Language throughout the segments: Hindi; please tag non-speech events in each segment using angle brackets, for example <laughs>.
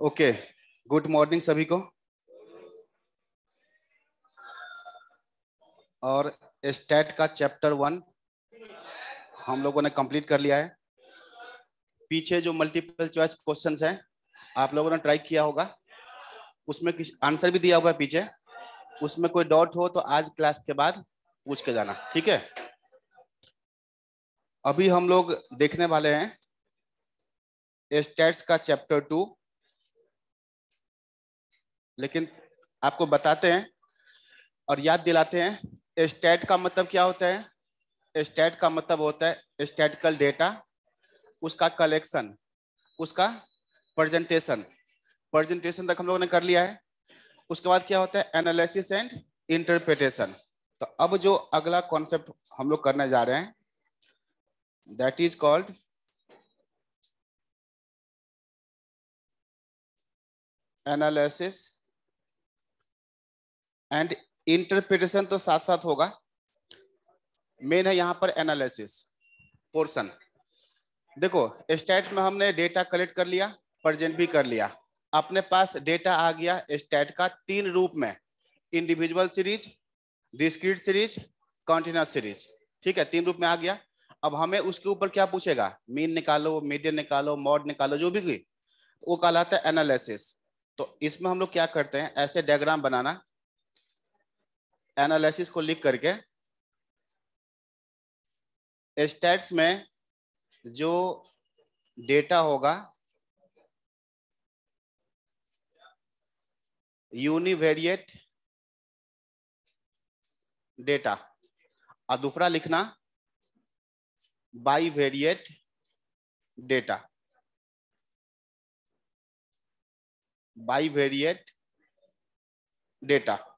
ओके गुड मॉर्निंग सभी को। और स्टैट का चैप्टर वन हम लोगों ने कंप्लीट कर लिया है। पीछे जो मल्टीपल चॉइस क्वेश्चंस हैं, आप लोगों ने ट्राई किया होगा। उसमें आंसर भी दिया हुआ है पीछे। उसमें कोई डाउट हो तो आज क्लास के बाद पूछ के जाना, ठीक है? अभी हम लोग देखने वाले हैं स्टैट्स का चैप्टर टू लेकिन आपको बताते हैं और याद दिलाते हैं स्टैट का मतलब क्या होता है? स्टैट का मतलब होता है स्टैटिकल डेटा उसका कलेक्शन उसका प्रेजेंटेशन प्रेजेंटेशन तक हम लोगों ने कर लिया है। उसके बाद क्या होता है? एनालिसिस एंड इंटरप्रिटेशन तो अब जो अगला कॉन्सेप्ट हम लोग करने जा रहे हैं that is called analysis and interpretation तो साथ साथ होगा। मेन है यहाँ पर एनालिसिस पोर्शन देखो स्टैट में हमने डेटा कलेक्ट कर लिया प्रेजेंट भी कर लिया। अपने पास डेटा आ गया स्टैट का तीन रूप में। Individual series discrete series continuous series ठीक है, तीन रूप में आ गया। अब हमें उसके ऊपर क्या पूछेगा? मीन निकालो मीडियन निकालो मॉड निकालो, जो भी वो कहलाता है एनालिसिस तो इसमें हम लोग क्या करते हैं? ऐसे डायग्राम बनाना। एनालिसिस को लिख करके स्टैट्स में जो डेटा होगा, यूनिवेरिएट डेटा, और दूसरा लिखना bivariate data. Bivariate data.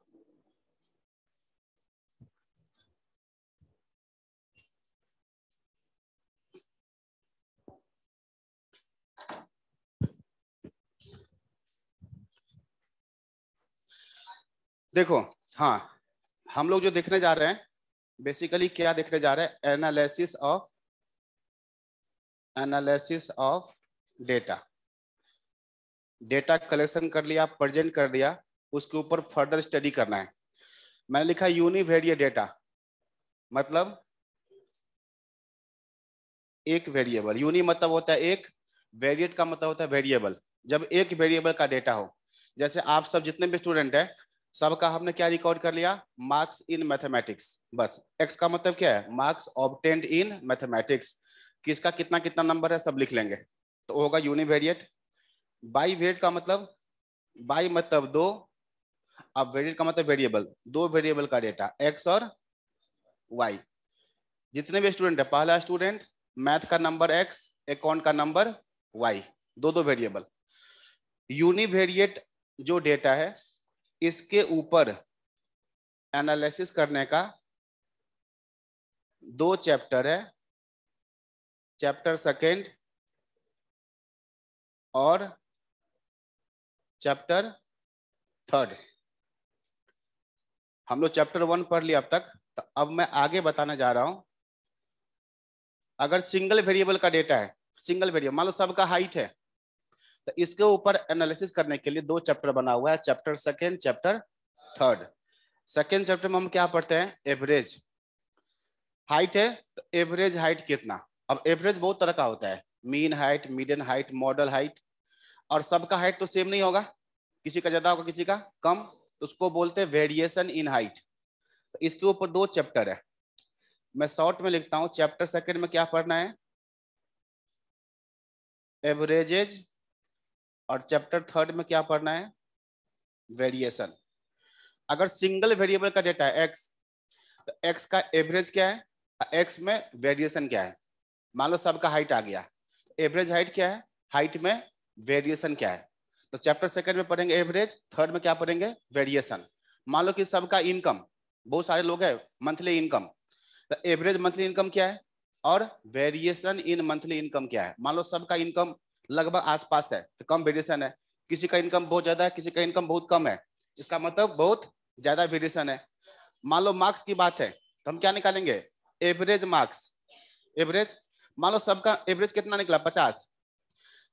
देखो हाँ हम लोग जो देखने जा रहे हैं बेसिकली क्या देखने जा रहे हैं? Analysis of analysis of data data collection कर लिया प्रेजेंट कर दिया, उसके ऊपर फर्दर स्टडी करना है। मैंने लिखा यूनिवेरिएट डेटा मतलब एक वेरिएबल यूनि मतलब होता है एक वेरिएट का मतलब होता है वेरिएबल जब एक वेरिएबल का डेटा हो, जैसे आप सब जितने भी स्टूडेंट है सबका हमने क्या रिकॉर्ड कर लिया? मार्क्स इन मैथमेटिक्स बस एक्स का मतलब क्या है? मार्क्स ऑब्टेंड इन मैथमेटिक्स किसका कितना कितना नंबर है, सब लिख लेंगे। तो होगा यूनिवेरिएट बाई वेरिएट का मतलब बाई मतलब दो, अब वेरिएट का मतलब वेरिएबल दो वेरिएबल का डेटा एक्स और वाई जितने भी स्टूडेंट है, पहला स्टूडेंट मैथ का नंबर एक्स अकाउंट का नंबर वाई दो दो वेरिएबल यूनिवेरिएट जो डेटा है इसके ऊपर एनालिसिस करने का दो चैप्टर है। चैप्टर सेकेंड और चैप्टर थर्ड हम लोग चैप्टर वन पढ़ लिया अब तक। तो अब मैं आगे बताने जा रहा हूँ। अगर सिंगल वेरिएबल का डेटा है सिंगल वेरिएबल मान लो सबका हाइट है। तो इसके ऊपर एनालिसिस करने के लिए दो चैप्टर बना हुआ है chapter second chapter third second chapter में हम क्या पढ़ते हैं? एवरेज हाइट है तो एवरेज हाइट कितना? अब एवरेज बहुत तरह का होता है। Mean height median height modal height और सबका हाइट तो सेम नहीं होगा। किसी का ज़्यादा होगा, किसी का कम। तो उसको बोलते हैं वेरिएशन इन हाइट तो इसके ऊपर दो चैप्टर है। मैं शॉर्ट में लिखता हूँ। चैप्टर सेकेंड में क्या पढ़ना है? एवरेजेज और चैप्टर थर्ड में क्या पढ़ना है? वेरिएशन अगर सिंगल वेरिएबल का डेटा है एक्स तो एक्स का एवरेज क्या है? एक्स में वेरिएशन क्या है? मान लो सबका हाइट आ गया। एवरेज हाइट क्या है? हाइट में वेरिएशन क्या है? तो चैप्टर सेकंड में पढ़ेंगे एवरेज थर्ड में क्या पढ़ेंगे? वेरिएशन मान लो कि सबका इनकम बहुत सारे लोग है मंथली इनकम तो एवरेज मंथली इनकम क्या है? और वेरिएशन इन मंथली इनकम क्या है? मान लो सबका इनकम लगभग आसपास है तो कम वेरिएशन है। किसी का इनकम बहुत ज़्यादा है, किसी का इनकम बहुत कम है। इसका मतलब बहुत ज़्यादा वेरिएशन है। मान लो मार्क्स की बात है तो हम क्या निकालेंगे? एवरेज मार्क्स एवरेज मान लो सबका एवरेज कितना निकला? पचास।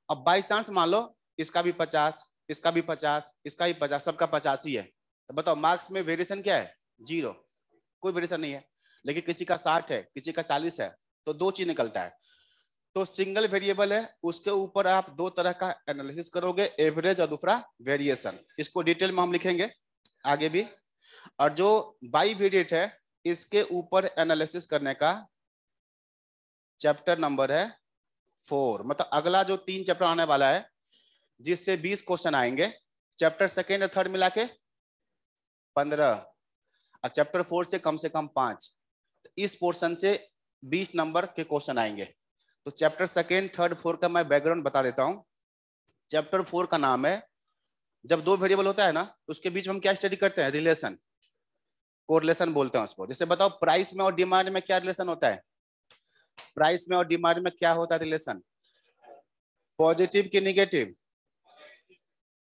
अब बाई चांस मान लो, इसका भी पचास, इसका भी पचास, इसका भी पचास, सबका पचास ही है। तो बताओ मार्क्स में वेरिएशन क्या है? ज़ीरो कोई वेरिएशन नहीं है। लेकिन किसी का साठ है, किसी का चालीस है तो दो चीज़ निकलता है। तो सिंगल वेरिएबल है, उसके ऊपर आप दो तरह का एनालिसिस करोगे एवरेज और दूसरा वेरिएशन इसको डिटेल में हम लिखेंगे, आगे भी। और जो बाई वेरिएट है, इसके ऊपर एनालिसिस करने का चैप्टर नंबर है फोर मतलब अगला जो तीन चैप्टर आने वाला है, जिससे बीस क्वेश्चन आएँगे चैप्टर सेकेंड और थर्ड मिला के पंद्रह। और चैप्टर फोर से कम से कम पाँच। तो इस पोर्शन से बीस नंबर के क्वेश्चन आएँगे। तो चैप्टर सेकेंड थर्ड फोर का मैं बैकग्राउंड बता देता हूँ। चैप्टर फोर का नाम है। जब दो वेरिएबल होता है ना तो उसके बीच में हम क्या स्टडी करते हैं? रिलेशन कोरिलेशन बोलते हैं उसको। जैसे बताओ प्राइस में और डिमांड में क्या रिलेशन होता है? प्राइस में और डिमांड में क्या होता है रिलेशन पॉजिटिव की निगेटिव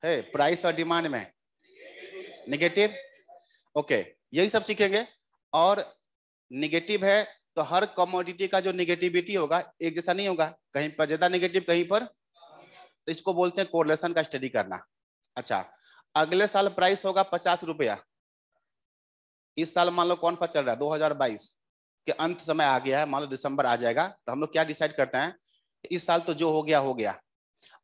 है प्राइस और डिमांड में निगेटिव ओके यही सब सीखेंगे। और निगेटिव है तो हर कमोडिटी का जो निगेटिविटी होगा, एक जैसा नहीं होगा। कहीं पर ज़्यादा निगेटिव कहीं पर तो इसको बोलते हैं कोरिलेशन का स्टडी करना। अच्छा अगले साल प्राइस होगा पचास रुपया। इस साल मान लो कौन सा चल रहा है? 2022 के अंत समय आ गया है, मान लो दिसंबर आ जाएगा तो हम लोग क्या डिसाइड करते हैं? इस साल तो जो हो गया हो गया।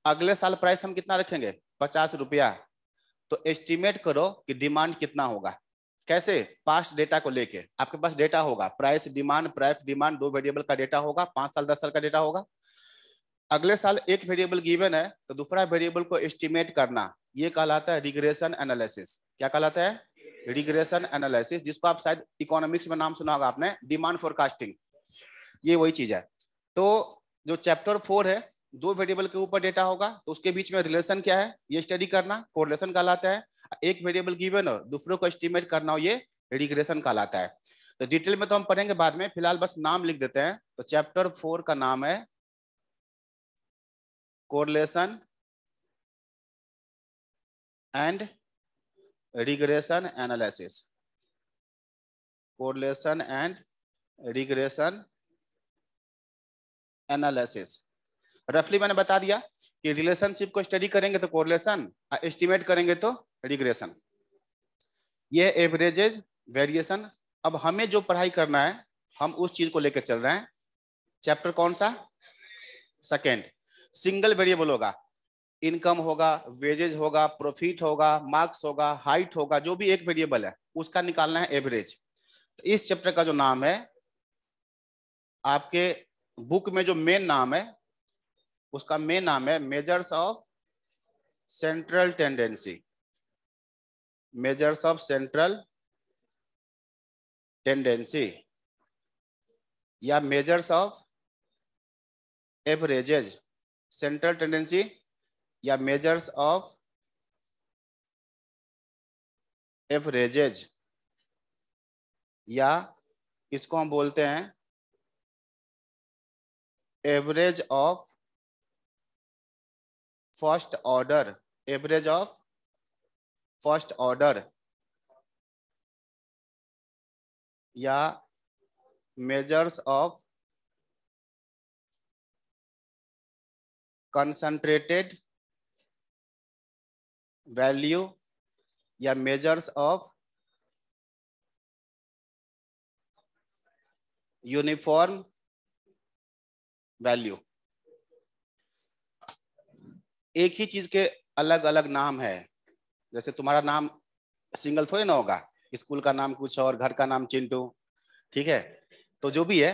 अगले साल प्राइस हम कितना रखेंगे? पचास रुपया। तो एस्टिमेट करो कि डिमांड कितना होगा। कैसे? पास्ट डेटा को लेके। आपके पास डेटा होगा। प्राइस डिमांड प्राइस डिमांड, दो वेरिएबल का डेटा होगा, पाँच साल, दस साल का डेटा होगा। अगले साल एक वेरिएबल गिवन है तो दूसरा वेरिएबल को एस्टिमेट करना। ये कहलाता है रिग्रेशन एनालिसिस। क्या कहलाता है? रिग्रेशन एनालिसिस, जिसको आप शायद इकोनॉमिक्स में नाम सुना होगा आपने, डिमांड फोरकास्टिंग। ये वही चीज़ है। तो जो चैप्टर फोर है, दो वेरिएबल के ऊपर डेटा होगा तो उसके बीच में रिलेशन क्या है? ये स्टडी करना, कोरिलेशन कहलाता है। एक वेरिएबल गिवन हो दूसरों को एस्टिमेट करना हो ये रिग्रेशन कहलाता है। तो डिटेल में तो हम पढ़ेंगे बाद में, फ़िलहाल बस नाम लिख देते हैं। तो चैप्टर फोर का नाम है correlation and regression analysis correlation and regression analysis रफली मैंने बता दिया कि रिलेशनशिप को स्टडी करेंगे तो कोरिलेशन एस्टिमेट करेंगे तो रिग्रेशन ये एवरेजेज वेरिएशन अब हमें जो पढ़ाई करना है, हम उस चीज़ को लेकर चल रहे हैं। चैप्टर कौन सा? सेकेंड सिंगल वेरिएबल होगा। इनकम होगा वेजेज होगा प्रॉफिट होगा मार्क्स होगा हाइट होगा, जो भी एक वेरिएबल है, उसका निकालना है एवरेज तो इस चैप्टर का जो नाम है, आपके बुक में जो मेन नाम है, उसका मेन नाम है measures of central tendency measures of central tendency या measures of averages central tendency या मेजर्स ऑफ़ एवरेजेज या इसको हम बोलते हैं average of first order average of first order या मेजर्स ऑफ़ कंसंट्रेटेड वैल्यू या मेजर्स ऑफ़ यूनिफॉर्म वैल्यू। एक ही चीज़ के अलग अलग नाम है। जैसे तुम्हारा नाम सिंगल थोड़े ना होगा, स्कूल का नाम कुछ और, घर का नाम चिंटू, ठीक है? तो जो भी है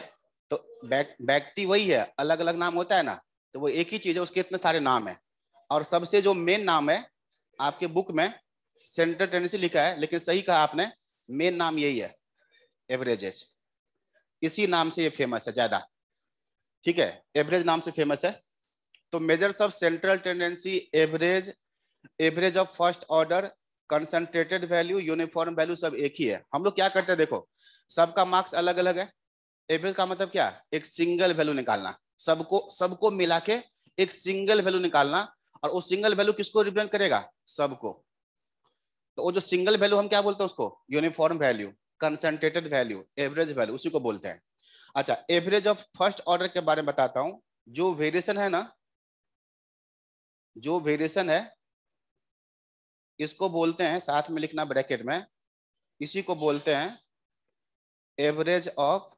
तो व्यक्ति वही है अलग अलग नाम होता है ना तो वो एक ही चीज़ है, उसके इतने सारे नाम है। और सबसे जो मेन नाम है, आपके बुक में सेंट्रल टेंडेंसी लिखा है, लेकिन सही कहा आपने मेन नाम यही है एवरेजेस इसी नाम से ये फ़ेमस है ज़्यादा, ठीक है? एवरेज नाम से फ़ेमस है। तो measures of central tendency average average of first order concentrated value uniform value सब एक ही है। हम लोग क्या करते हैं देखो, सबका मार्क्स अलग अलग है। एवरेज का मतलब क्या? एक सिंगल वैल्यू निकालना। सबको सबको मिला के एक सिंगल वैल्यू निकालना और वो सिंगल वैल्यू किसको रिप्रेजेंट करेगा? सबको। तो वो जो सिंगल वैल्यू हम क्या बोलते हैं उसको? Uniform value concentrated value average value उसी को बोलते हैं। अच्छा एवरेज ऑफ़ फ़र्स्ट ऑर्डर के बारे में बताता हूँ। जो वेरिएशन है ना, जो वेरिएशन है इसको बोलते हैं, साथ में लिखना ब्रैकेट में, इसी को बोलते हैं, average of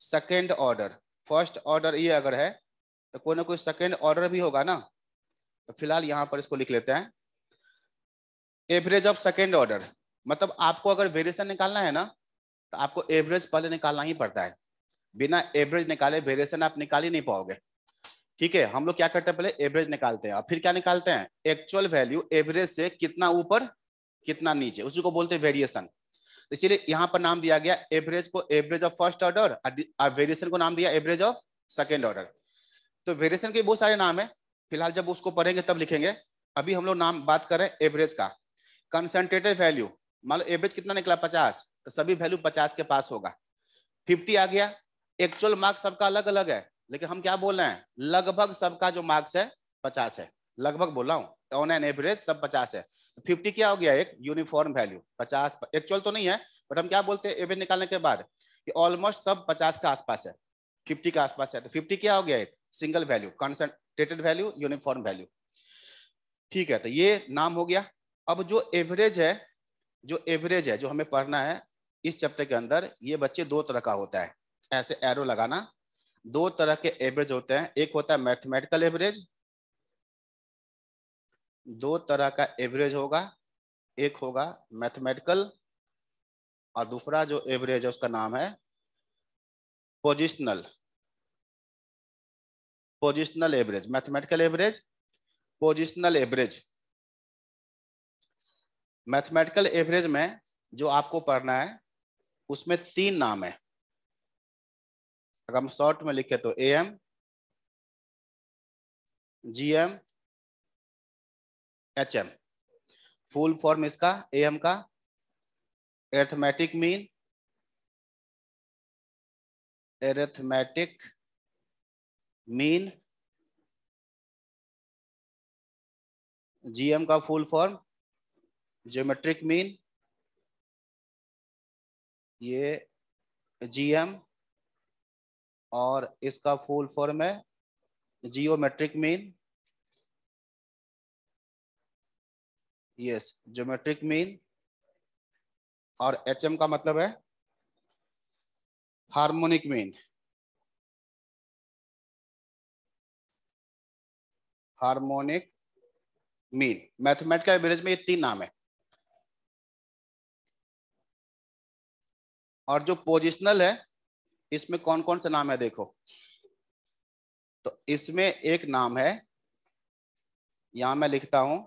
second order. First order ये अगर है तो कोई ना कोई सेकेंड ऑर्डर भी होगा ना? तो फ़िलहाल यहाँ पर इसको लिख लेते हैं। एवरेज ऑफ़ सेकेंड ऑर्डर मतलब आपको अगर वेरिएशन निकालना है ना तो आपको एवरेज पहले निकालना ही पड़ता है। बिना एवरेज निकाले वेरिएशन आप निकाल ही नहीं पाओगे। ठीक है, हम लोग क्या करते हैं पहले? एवरेज निकालते हैं। और फिर क्या निकालते हैं? एक्चुअल वैल्यू एवरेज से कितना ऊपर, कितना नीचे। उसी को बोलते हैं वेरिएशन इसीलिए यहाँ पर नाम दिया गया एवरेज को एवरेज ऑफ़ फ़र्स्ट ऑर्डर और वेरिएशन को नाम दिया एवरेज ऑफ़ सेकेंड ऑर्डर तो वेरिएशन के बहुत सारे नाम है। फ़िलहाल जब उसको पढ़ेंगे तब लिखेंगे। अभी हम लोग नाम बात करें एवरेज का। कंसेंट्रेटेड वैल्यू मान लो एवरेज कितना निकला? पचास। तो सभी वैल्यू पचास के पास होगा। फिफ्टी आ गया। एक्चुअल मार्क्स सबका अलग अलग है। लेकिन हम क्या बोल रहे हैं? लगभग सबका जो मार्क्स है, पचास है। लगभग बोल रहा हूँ ऑन एन एवरेज सब पचास है। फिफ्टी क्या हो गया? एक यूनिफॉर्म वैल्यू पचास एक्चुअल तो नहीं है बट हम क्या बोलते हैं? एवरेज निकालने के बाद कि ऑलमोस्ट सब पचास के आसपास है। फिफ्टी के आसपास है। तो फिफ्टी क्या हो गया? एक single value concentrated value uniform value ठीक है तो ये नाम हो गया। अब जो एवरेज है, जो एवरेज है, जो हमें पढ़ना है, इस चैप्टर के अंदर ये बच्चे दो तरह का होता है। ऐसे एरो लगाना दो तरह के एवरेज होते हैं। एक होता है मैथमेटिकल एवरेज दो तरह का एवरेज होगा। एक होगा मैथमेटिकल और दूसरा जो एवरेज है उसका नाम है positional positional average mathematical average positional average mathematical average में जो आपको पढ़ना है, उसमें तीन नाम है। अगर हम शॉर्ट में लिखे तो A M G M H M full form इसका ए एम का। Arithmetic mean arithmetic mean GM का फुल फॉर्म ज्योमेट्रिक मीन ये जीएम और इसका फुल फॉर्म है geometric mean. Yes geometric mean. और एच एम का मतलब है harmonic mean. Harmonic mean. Mathematical average में ये तीन नाम है। और जो पोजिशनल है इसमें कौन कौन सा नाम है देखो? तो इसमें एक नाम है, यहाँ मैं लिखता हूँ,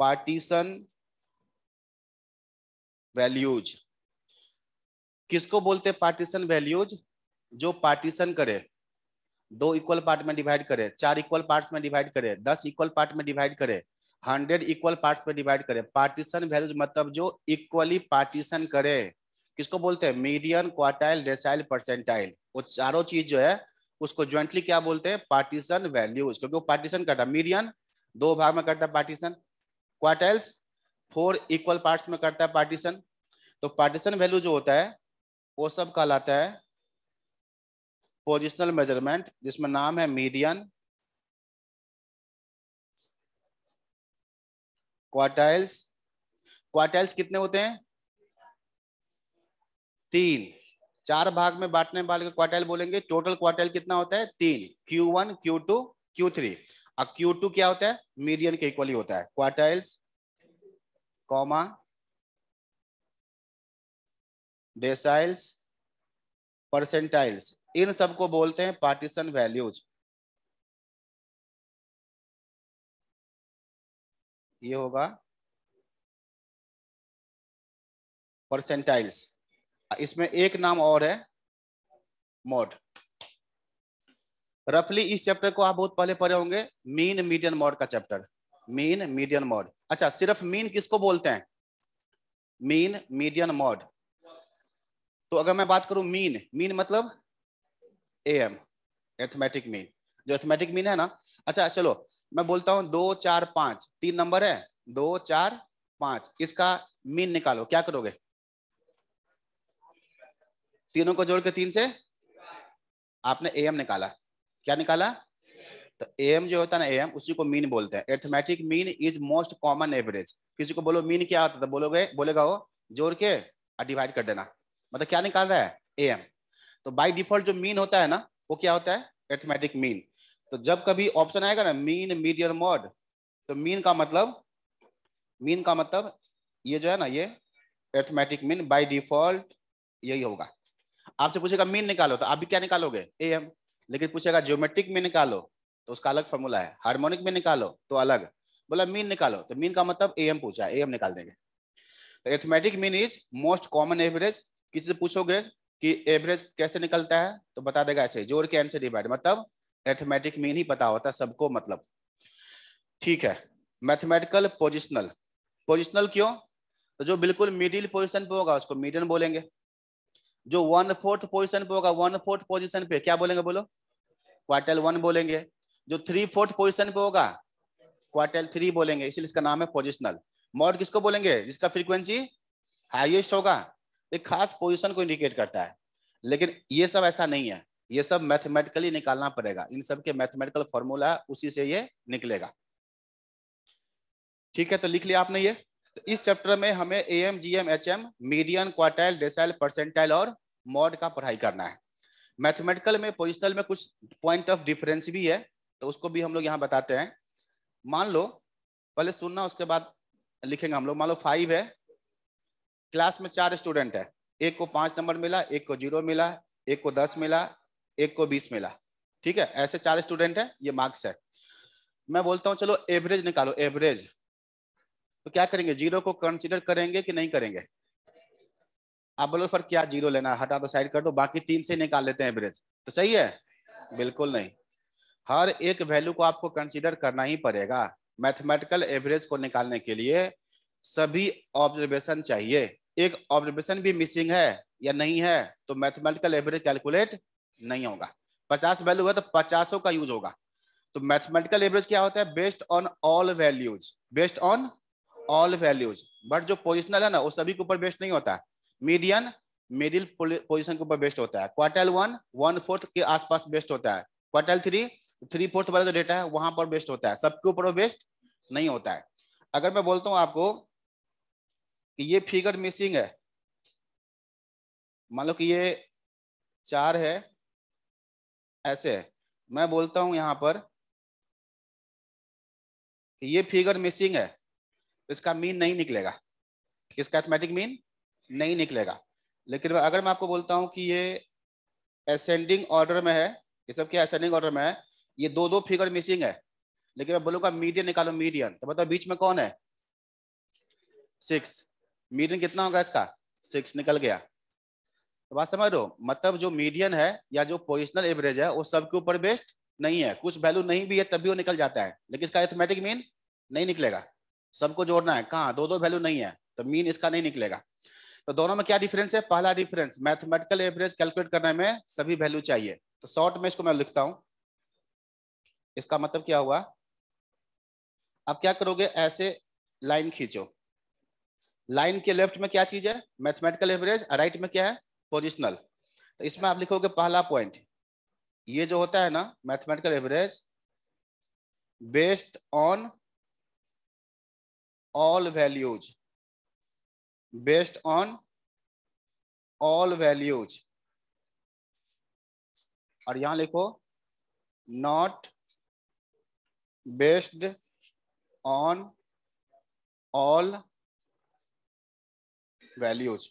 पार्टीशन वैल्यूज़। किसको बोलते पार्टीशन वैल्यूज़? जो पार्टीशन करे, दो इक्वल पार्ट में डिवाइड करे, चार इक्वल पार्ट्स में डिवाइड करे, दस इक्वल पार्ट में डिवाइड करे हंड्रेड इक्वल पार्ट्स में डिवाइड करे। पार्टीशन वैल्यूज़ मतलब जो इक्वली पार्टीशन करे। किसको बोलते हैं? Median, quartile, decile, percentile. वो चारों चीज़ जो है, उसको ज्वाइंटली क्या बोलते हैं? Partition values. क्योंकि वो पार्टीशन करता है। मीडियन, दो भाग में करता है partition. Quartiles, four equal parts में करता है पार्टीशन। तो पार्टीशन वैल्यू जो होता है, वो सब कहलाता है पोजिशनल मेज़रमेंट जिसमें नाम है मीडियन क्वार्टाइल्स क्वार्टाइल्स कितने होते हैं? तीन। चार भाग में बांटने वाले को क्वार्टाइल बोलेंगे। टोटल क्वार्टाइल कितना होता है? तीन। Q one Q two Q three और क्यू टू क्या होता है? मीडियन के इक्वली होता है। क्वार्टाइल्स कॉमा डेसाइल्स परसेंटाइल्स इन सबको बोलते हैं पार्टीशन वैल्यूज़ ये होगा परसेंटाइल्स इसमें एक नाम और है मोड रफली इस चैप्टर को आप बहुत पहले पढ़े होंगे मीन मीडियन मोड का चैप्टर मीन मीडियन मोड अच्छा सिर्फ़ मीन किसको बोलते हैं? मीन मीडियन मोड तो अगर मैं बात करूँ मीन मीन मतलब ए एम एथमेटिक मीन जो एथमेटिक मीन है ना अच्छा चलो मैं बोलता हूँ दो, चार, पाँच। तीन नंबर है। दो, चार, पाँच। इसका मीन निकालो। क्या करोगे? तीनों को जोड़ के तीन से? आपने एम निकाला। क्या निकाला? तो एम जो होता है ना एम उसी को मीन बोलते हैं। Arithmetic mean is most common average किसी को बोलो मीन क्या होता है बोलोगे, बोलेगा वो, जोड़ के और डिवाइड कर देना। मतलब क्या निकाल रहा है? एम तो बाई डिफ़ॉल्ट जो मीन होता है ना, वो क्या होता है? एर्थमेटिक मीन तो जब कभी ऑप्शन आएगा ना मीन मीडियम मॉड तो मीन का मतलब मीन का मतलब ये जो है ना, ये एर्थमेटिक मीन बाय डिफ़ॉल्ट यही होगा। आपसे पूछेगा मीन निकालो तो आप भी क्या निकालोगे? ए एम लेकिन पूछेगा ज्योमेट्रिक मीन निकालो तो उसका अलग फॉर्मूला है। हार्मोनिक में निकालो तो अलग। बोला मीन निकालो तो मीन का मतलब ए एम पूछा ए एम निकाल देंगे। तो arithmetic mean is most common average किसी से पूछोगे कि एवरेज कैसे निकलता है? तो बता देगा ऐसे ज़ोर के एन से डिवाइड मतलब एथमेटिक मीन ही पता होता सबको मतलब। ठीक है मैथमेटिकल पोजिशनल पोजिशनल क्यों? तो जो बिल्कुल मिडिल पोजिशन पे होगा, उसको मीडियन बोलेंगे। जो वन फोर्थ पोजिशन पे होगा वन फोर्थ पोजिशन पे, क्या बोलेंगे बोलो? क्वार्टल वन बोलेंगे। जो थ्री फोर्थ पोजिशन पे होगा क्वार्टल थ्री बोलेंगे। इसलिए इसका नाम है पोजिशनल मॉड किसको बोलेंगे? जिसका फ्रीक्वेंसी हाईएस्ट होगा। एक खास पोजिशन को इंडिकेट करता है। लेकिन ये सब ऐसा नहीं है। ये सब मैथमेटिकली निकालना पड़ेगा। इन सब के मैथमेटिकल फॉर्मूला उसी से ये निकलेगा। ठीक है तो लिख लिया आपने ये? तो इस चैप्टर में हमें A M G M H M median quartile decile percentile और मॉड का पढ़ाई करना है। मैथमेटिकल में पोजिशनल में कुछ पॉइंट ऑफ़ डिफरेंस भी है तो उसको भी हम लोग यहाँ बताते हैं। मान लो, पहले सुनना, उसके बाद लिखेंगे हम लोग। मान लो फाइव है क्लास में चार स्टूडेंट है। एक को पाँच नंबर मिला, एक को ज़ीरो मिला, एक को दस मिला एक को बीस मिला। ठीक है? ऐसे चार स्टूडेंट है, ये मार्क्स है। मैं बोलता हूँ, चलो एवरेज निकालो एवरेज तो क्या करेंगे? ज़ीरो को कंसिडर करेंगे कि नहीं करेंगे? आप बोलो फर क्या ज़ीरो लेना हटा दो साइड कर दो, बाकी तीन से निकाल लेते हैं एवरेज तो सही है? बिल्कुल नहीं। हर एक वैल्यू को आपको कंसीडर करना ही पड़ेगा। मैथमेटिकल एवरेज को निकालने के लिए सभी ऑब्जर्वेशन चाहिए। एक ऑब्जर्वेशन भी मिसिंग है या नहीं है तो मैथमेटिकल एवरेज कैलकुलेट नहीं होगा। पचास वैल्यू है तो पचासों का यूज़ होगा। तो मैथमेटिकल एवरेज क्या होता है? Based on all values based on all values but जो पोजिशनल है ना, वो सभी के ऊपर बेस्ड नहीं होता। मीडियन मिडिल पोजिशन के ऊपर बेस्ड होता है। क्वार्टल वन वन फोर्थ के आसपास बेस्ड होता है। क्वार्टल थ्री थ्री फोर्थ वाला जो डेटा है, वहाँ पर बेस्ट होता है। सबके ऊपर बेस्ड नहीं होता है। अगर मैं बोलता हूँ आपको कि ये फिगर मिसिंग है। मान लो कि ये चार है ऐसे है। मैं बोलता हूँ यहाँ पर कि ये फिगर मिसिंग है तो इसका मीन नहीं निकलेगा। इसका एथमेटिक मीन नहीं निकलेगा। लेकिन अगर मैं आपको बोलता हूँ कि ये असेंडिंग ऑर्डर में है, ये सब क्या असेंडिंग ऑर्डर में है? ये दो दो फिगर मिसिंग है। लेकिन मैं बोलूँगा मीडियन निकालो मीडियन तो बताओ बीच में कौन है? सिक्स मीडियन कितना होगा इसका? सिक्स निकल गया। तो बात समझ रहे मतलब जो मीडियन है या जो पोजिशनल एवरेज है, वो सबके ऊपर बेस्ड नहीं है। कुछ वैल्यू नहीं भी है तभी वो निकल जाता है। लेकिन इसका एथमेटिक मीन नहीं निकलेगा। सबको जोड़ना है। कहाँ? दो दो वैल्यू नहीं है। तो मीन इसका नहीं निकलेगा। तो दोनों में क्या डिफरेंस है? पहला डिफरेंस मैथमेटिकल एवरेज कैलकुलेट करने में सभी वैल्यू चाहिए। तो शॉर्ट में इसको मैं लिखता हूँ। इसका मतलब क्या हुआ? अब क्या करोगे? ऐसे लाइन खींचो। लाइन के लेफ़्ट में क्या चीज़ है? मैथमेटिकल एवरेज राइट में क्या है? पोजिशनल तो इसमें आप लिखोगे पहला पॉइंट ये जो होता है ना mathematical average based on all values based on all values और यहाँ लिखो not based on all values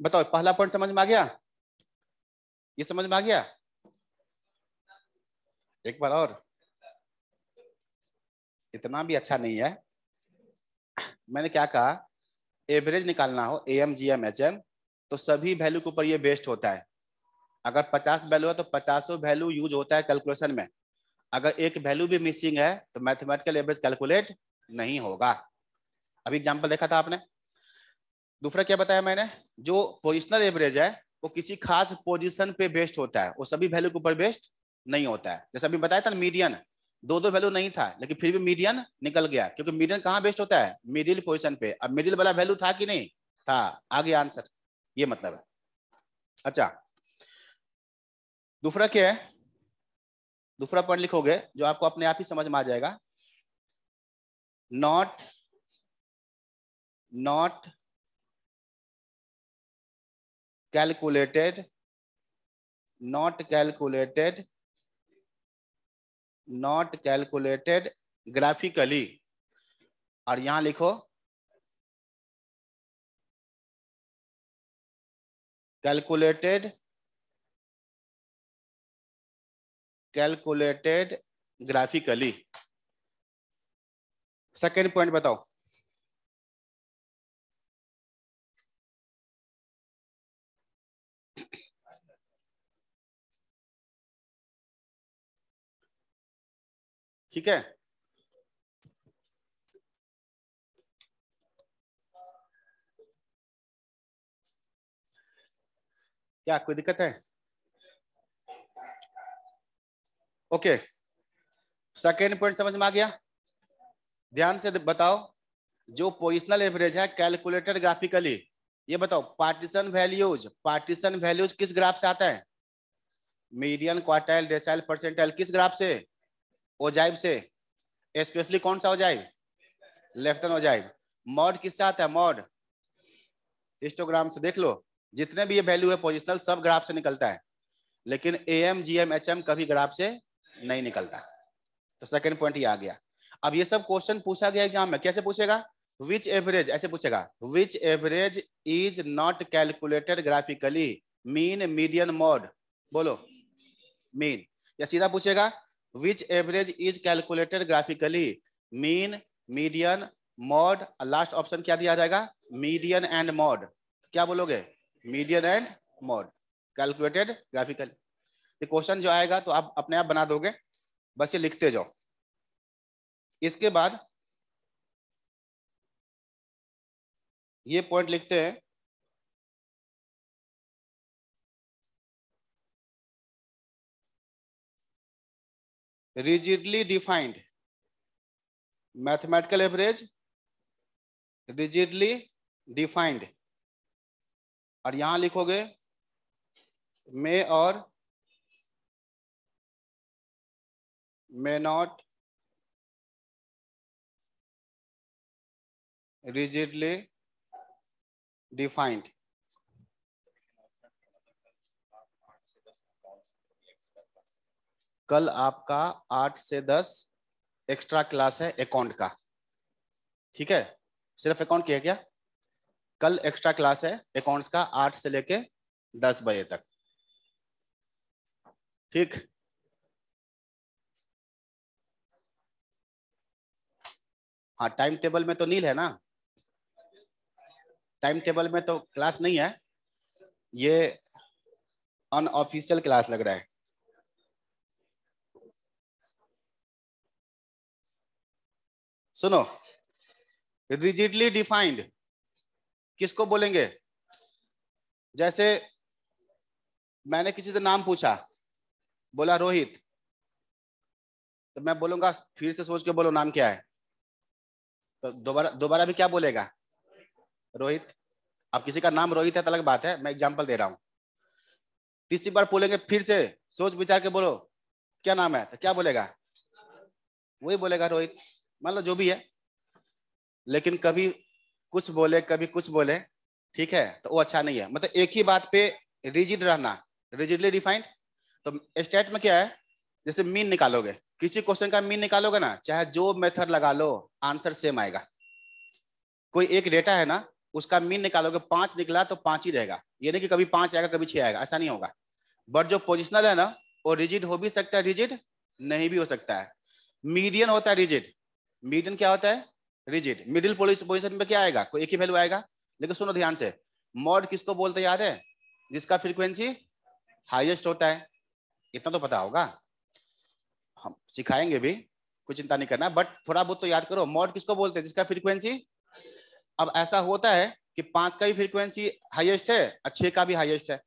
बताओ, पहला पॉइंट समझ में आ गया? ये समझ में आ गया? एक बार और। इतना भी अच्छा नहीं है। मैंने क्या कहा? एवरेज निकालना हो A M G M H M तो सभी वैल्यू के ऊपर ये बेस्ड होता है। अगर 50 वैल्यू है तो पचासों वैल्यू यूज़ होता है कैलकुलेशन में। अगर एक वैल्यू भी मिसिंग है तो मैथमेटिकल एवरेज कैलकुलेट नहीं होगा। अभी एग्ज़ाम्पल देखा था आपने? दूसरा क्या बताया मैंने? जो पोजिशनल एवरेज है, वो किसी खास पोजिशन पे बेस्ड होता है। वो सभी वैल्यू के ऊपर बेस्ड नहीं होता है। जैसे अभी बताया था ना मीडियन दो दो वैल्यू नहीं था, लेकिन फिर भी मीडियन निकल गया। क्योंकि मीडियन कहाँ बेस्ड होता है? मिडिल पोजिशन पे। अब मिडिल वाला वैल्यू था कि नहीं? था। आगे आंसर ये मतलब है। अच्छा। दूसरा क्या है? दूसरा पॉइंट लिखोगे, जो आपको अपने आप ही समझ में आ जाएगा। Not not calculated not calculated not calculated graphically और यहाँ लिखो calculated calculated graphically second point बताओ। ठीक है? क्या, कोई दिक्कत है? ओके। सेकेंड पॉइंट समझ में आ गया? ध्यान से बताओ, जो पोजिशनल एवरेज है कैलकुलेटर ग्राफिकली ये बताओ पार्टीशन वैल्यूज़ पार्टीशन वैल्यूज़ किस ग्राफ से आता है? मीडियन क्वार्टाइल डेसाइल परसेंटाइल किस ग्राफ से? ओजाइब से स्पेशली कौन सा ओजाइब? लेफ़्ट हैंड ओजाइब। मॉड किससे आता है? मॉड। हिस्टोग्राम से देख लो। जितने भी ये वैल्यू है पोजिशनल सब ग्राफ से निकलता है। लेकिन A M G M H M कभी ग्राफ से नहीं निकलता। तो सेकेंड पॉइंट ये आ गया। अब ये सब क्वेश्चन पूछा गया एग्ज़ाम में। कैसे पूछेगा? विच एवरेज ऐसे पूछेगा। Which average is not calculated graphically mean median mode बोलो। मीन या सीधा पूछेगा? Which average is calculated graphically mean median mode last option क्या दिया जाएगा? मीडियन एंड मॉड क्या बोलोगे? Median and mode calculated graphical ये क्वेश्चन जो आएगा तो आप अपने आप बना दोगे। बस ये लिखते जाओ। इसके बाद ये पॉइंट लिखते हैं। Rigidly defined mathematical average rigidly defined और यहाँ लिखोगे मे और मे नॉट rigidly defined कल आपका आठ से दस एक्स्ट्रा क्लास है अकाउंट का। ठीक है? सिर्फ़ अकाउंट किया क्या? कल एक्स्ट्रा क्लास है अकाउंट्स का आठ से लेके दस बजे तक। ठीक? हाँ टाइम टेबल में तो नील है ना? टाइम टेबल में तो क्लास नहीं है। ये अनऑफिशियल क्लास लग रहा है। सुनो। रिजिडली डिफाइंड किसको बोलेंगे? जैसे मैंने किसी से नाम पूछा, बोला, रोहित। तो मैं बोलूँगा, फिर से सोच के बोलो, नाम क्या है? तो दोबारा दोबारा भी क्या बोलेगा? रोहित। अब किसी का नाम रोहित है तो अलग बात है, मैं एग्जांपल दे रहा हूँ। तीसरी बार बोलेंगे, फिर से सोच विचार के बोलो, क्या नाम है? तो क्या बोलेगा? वही बोलेगा, रोहित। मान लो जो भी है। लेकिन कभी कुछ बोले, कभी कुछ बोले, ठीक है तो वो अच्छा नहीं है। मतलब एक ही बात पे रिजिड रहना रिजिडली डिफाइंड तो स्टेट में क्या है? जैसे मीन निकालोगे, किसी क्वेश्चन का मीन निकालोगे ना, चाहे जो मेथड लगा लो आंसर सेम आएगा। कोई एक डेटा है ना, उसका मीन निकालोगे, पाँच निकला तो पाँच ही रहेगा। ये नहीं कि कभी पाँच आएगा, कभी छह आएगा, ऐसा नहीं होगा। बट जो पोजिशनल है ना, वो रिजिड हो भी सकता है रिजिड नहीं भी हो सकता है। मीडियन होता है रिजिड मीडियन क्या होता है? रिजिड मिडिल पोजिशन में क्या आएगा? कोई एक ही वैल्यू आएगा? लेकिन सुनो ध्यान से। मॉड किसको बोलते याद है? जिसका फ्रीक्वेंसी हाईएस्ट होता है। इतना तो पता होगा। हम सिखाएँगे भी। कुछ चिंता नहीं करना। बट थोड़ा बहुत तो याद करो। मॉड किसको बोलते हैं? जिसका फ्रीक्वेंसी अब ऐसा होता है कि पाँच का भी फ्रीक्वेंसी हाईएस्ट है, और छह का भी हाईएस्ट है।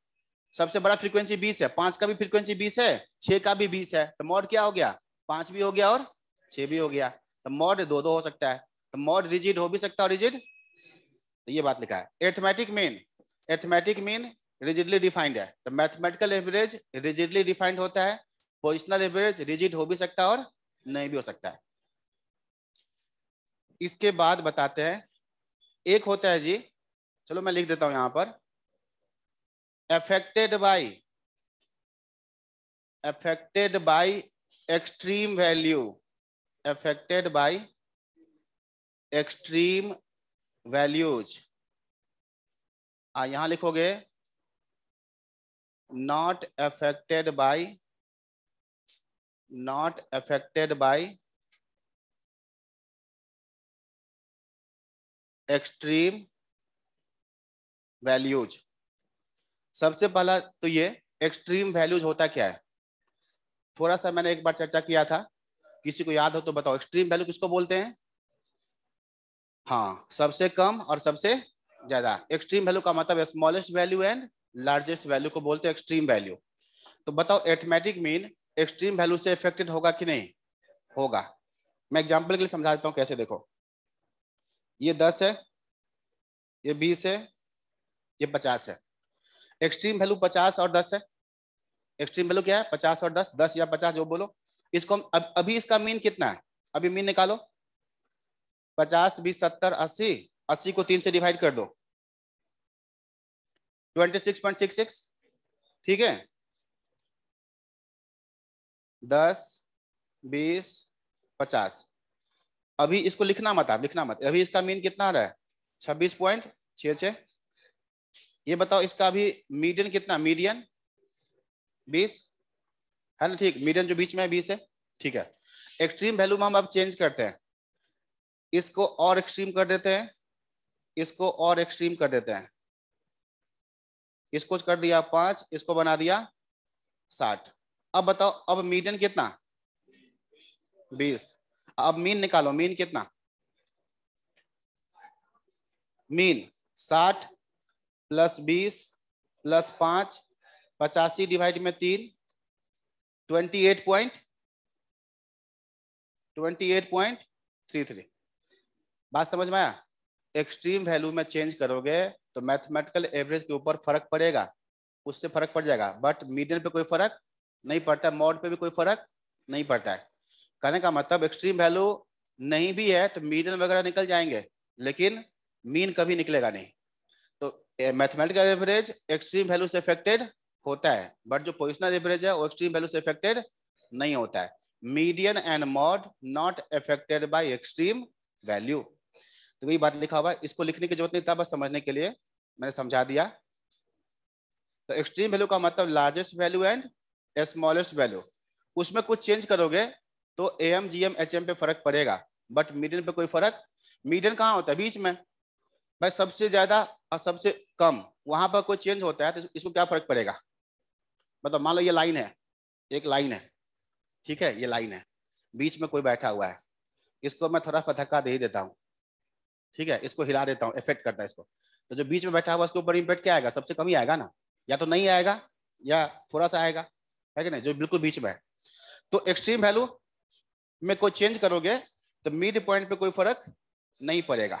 सबसे बड़ा फ्रीक्वेंसी बीस है। पाँच का भी फ्रीक्वेंसी बीस है, छह का भी बीस है। तो मॉड क्या हो गया? पाँच भी हो गया और छह भी हो गया। तो मॉड दो दो हो सकता है। तो मॉड रिजिड हो भी सकता है रिजिड तो ये बात लिखा है। Arithmetic mean arithmetic mean rigidly defined है। तो मैथमेटिकल एवरेज रिजिडली डिफाइंड होता है। पोजिशनल एवरेज रिजिड हो भी सकता है और नहीं भी हो सकता है। इसके बाद बताते हैं। एक होता है जी, चलो मैं लिख देता हूँ यहाँ पर। Affected by affected by extreme value affected by extreme values आ यहाँ लिखोगे not affected by not affected by extreme values सबसे पहला तो ये एक्सट्रीम वैल्यूज़ होता क्या है थोड़ा सा मैंने एक बार चर्चा किया था किसी को याद हो तो बताओ। एक्सट्रीम वैल्यू किसको बोलते हैं? हाँ सबसे कम और सबसे ज़्यादा। एक्सट्रीम वैल्यू का मतलब smallest value and largest value को बोलते हैं एक्सट्रीम वैल्यू तो बताओ एथमेटिक मीन एक्सट्रीम वैल्यू से इफेक्टेड होगा कि नहीं? होगा। मैं एग्ज़ाम्पल के लिए समझा देता हूँ कैसे देखो। ये दस है, ये बीस है, ये पचास है। एक्सट्रीम वैल्यू पचास और दस है। एक्सट्रीम वैल्यू क्या है? पचास और दस दस या पचास, जो बोलो। इसको अब, अभी इसका मीन कितना है? अभी मीन निकालो। पचास, बीस, सत्तर, अस्सी। अस्सी को तीन से डिवाइड कर दो। Twenty six point six six ठीक है? दस, बीस, पचास। अभी इसको लिखना मत आप, लिखना मत। अभी इसका मीन कितना आ रहा है? छब्बीस पॉइंट छ छ ये बताओ इसका अभी मीडियन कितना? मीडियन बीस? है ना? ठीक मीडियन जो बीच में है, बीस है। ठीक है। एक्सट्रीम वैल्यू में हम अब चेंज करते हैं। इसको और एक्सट्रीम कर देते हैं। इसको और एक्सट्रीम कर देते हैं। इसको कर दिया पाँच, इसको बना दिया साठ। अब बताओ, अब मीडियन कितना? बीस। अब मीन निकालो। मीन कितना? मीन साठ प्लस बीस प्लस पाँच, पचासी डिवाइड में तीन twenty eight point twenty eight point three three बात समझ में आया? एक्सट्रीम वैल्यू में चेंज करोगे तो मैथमेटिकल एवरेज के ऊपर फ़र्क पड़ेगा। उससे फ़र्क पड़ जाएगा। बट मीडियन पे कोई फ़र्क नहीं पड़ता मॉड पे भी कोई फ़र्क नहीं पड़ता है। कहने का मतलब एक्सट्रीम वैल्यू नहीं भी है तो मीडियन वगैरह निकल जाएँगे, लेकिन मीन कभी निकलेगा नहीं। तो मैथमेटिकल एवरेज एक्सट्रीम वैल्यू से इफेक्टेड होता है बट जो पोजिशनल एवरेज है, वो एक्सट्रीम वैल्यू से इफेक्टेड नहीं होता है। Median and mode not affected by extreme value तो वही बात लिखा हुआ है, इसको लिखने की ज़रूरत नहीं था, बस समझने के लिए मैंने समझा दिया। तो एक्सट्रीम वैल्यू का मतलब largest value and smallest value उसमें कुछ चेंज करोगे तो A M G M H M पे फ़र्क पड़ेगा बट मीडियन पे कोई फ़र्क? मीडियन कहाँ होता है? बीच में। भाई, सबसे ज़्यादा और सबसे कम, वहाँ पर कोई चेंज होता है तो इसको क्या फ़र्क पड़ेगा? मतलब मान लो ये लाइन है, एक लाइन है, ठीक है, ये लाइन है, बीच में कोई बैठा हुआ है, इसको मैं थोड़ा सा धक्का दे ही देता हूँ, ठीक है, इसको हिला देता हूँ इफ़ेक्ट करता है इसको। तो जो बीच में बैठा हुआ उसके ऊपर इम्पेक्ट क्या आएगा? सबसे कम ही आएगा ना? या तो नहीं आएगा, या थोड़ा सा आएगा, है कि नहीं? जो बिल्कुल बीच में है। तो एक्सट्रीम वैल्यू में कोई चेंज करोगे तो मिड पॉइंट पे कोई फ़र्क नहीं पड़ेगा।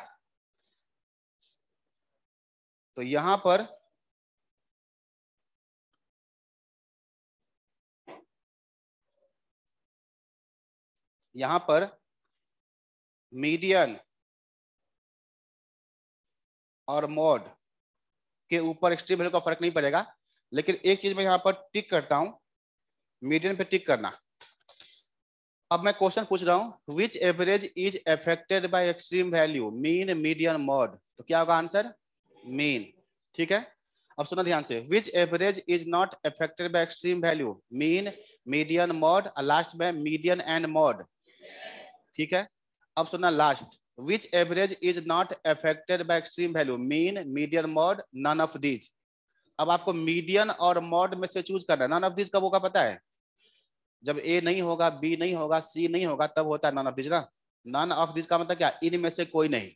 तो यहाँ पर यहाँ पर मीडियन और मोड के ऊपर एक्सट्रीम वैल्यू का फ़र्क नहीं पड़ेगा, लेकिन एक चीज़ मैं यहाँ पर टिक करता हूँ मीडियन पे टिक करना। अब मैं क्वेश्चन पूछ रहा हूँ which average is affected by extreme value mean median mode तो क्या होगा आंसर मीन ठीक है? अब सुना ध्यान से। Which average is not affected by extreme value mean median mode last में मीडियन एंड मोड ठीक है? अब सुना last which average is not affected by extreme value? Mean, median mode none of these. अब आपको मीडियन और मॉड में से चूज़ करना है। नन ऑफ़ दिस कब होगा पता है? जब ए नहीं होगा बी नहीं होगा सी नहीं होगा, तब होता है नन ऑफ़ दिस ना? नन ऑफ़ दिस का मतलब क्या? इनमें से कोई नहीं।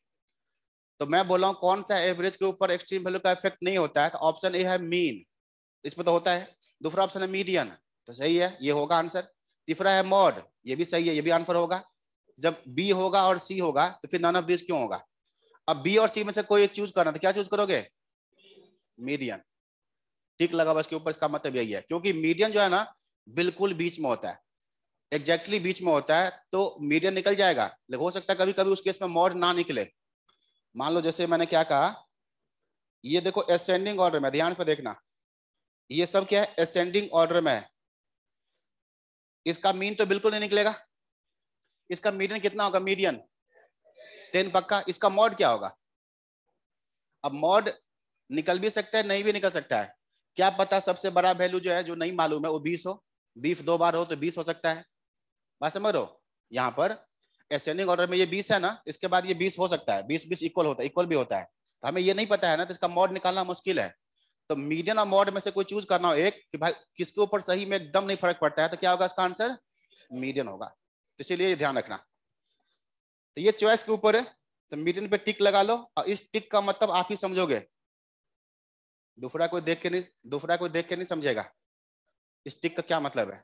तो मैं बोल रहा हूँ, कौन सा एवरेज के ऊपर एक्सट्रीम वैल्यू का इफ़ेक्ट नहीं होता है? तो ऑप्शन ए है मीन इसमें तो होता है। दूसरा ऑप्शन है मीडियन तो सही है, ये होगा आंसर तीसरा है मॉड ये भी सही है, ये भी आंसर होगा। जब बी होगा और सी होगा तो फिर नन ऑफ़ दिस क्यों होगा? अब बी और सी में से कोई एक चूज़ करना तो क्या चूज़ करोगे? मीडियन टिक लगा हुआ इसके ऊपर, इसका मतलब यही है। क्योंकि मीडियन जो है ना, बिल्कुल बीच में होता है। एग्जैक्टली exactly बीच में होता है तो मीडियन निकल जाएगा। हो सकता है कभी कभी उस केस में मॉड ना निकले। मान लो जैसे मैंने क्या कहा, ये देखो असेंडिंग ऑर्डर में, ध्यान पर देखना। ये सब क्या है? असेंडिंग ऑर्डर में इसका मीन तो बिल्कुल नहीं निकलेगा। इसका मीडियन कितना होगा? मीडियन। टेन पक्का इसका मॉड क्या होगा? अब मॉड निकल भी सकता है, नहीं भी निकल सकता है। क्या पता सबसे बड़ा वैल्यू जो है, जो नहीं मालूम है, वो बीस हो। बीफ दो बार हो तो बीस हो सकता है। बात समझ रहे यहाँ पर एसेंडिंग ऑर्डर में ये बीस है ना, इसके बाद ये बीस हो सकता है। बीस बीस इक्वल होता है इक्वल भी होता है। तो हमें ये नहीं पता है ना तो इसका मॉड निकालना मुश्किल है। तो मीडियन और मॉड में से कोई चूज़ करना हो एक, कि भाई, किसके ऊपर सही में एकदम नहीं फ़र्क पड़ता है तो क्या होगा इसका आंसर मीडियन होगा। इसीलिए ध्यान रखना। तो ये चॉइस के ऊपर है तो मीडियन पे टिक लगा लो, और इस टिक का मतलब आप ही समझोगे। दूसरा कोई देख के नहीं, दूसरा कोई देख के नहीं समझेगा। इस टिक का क्या मतलब है?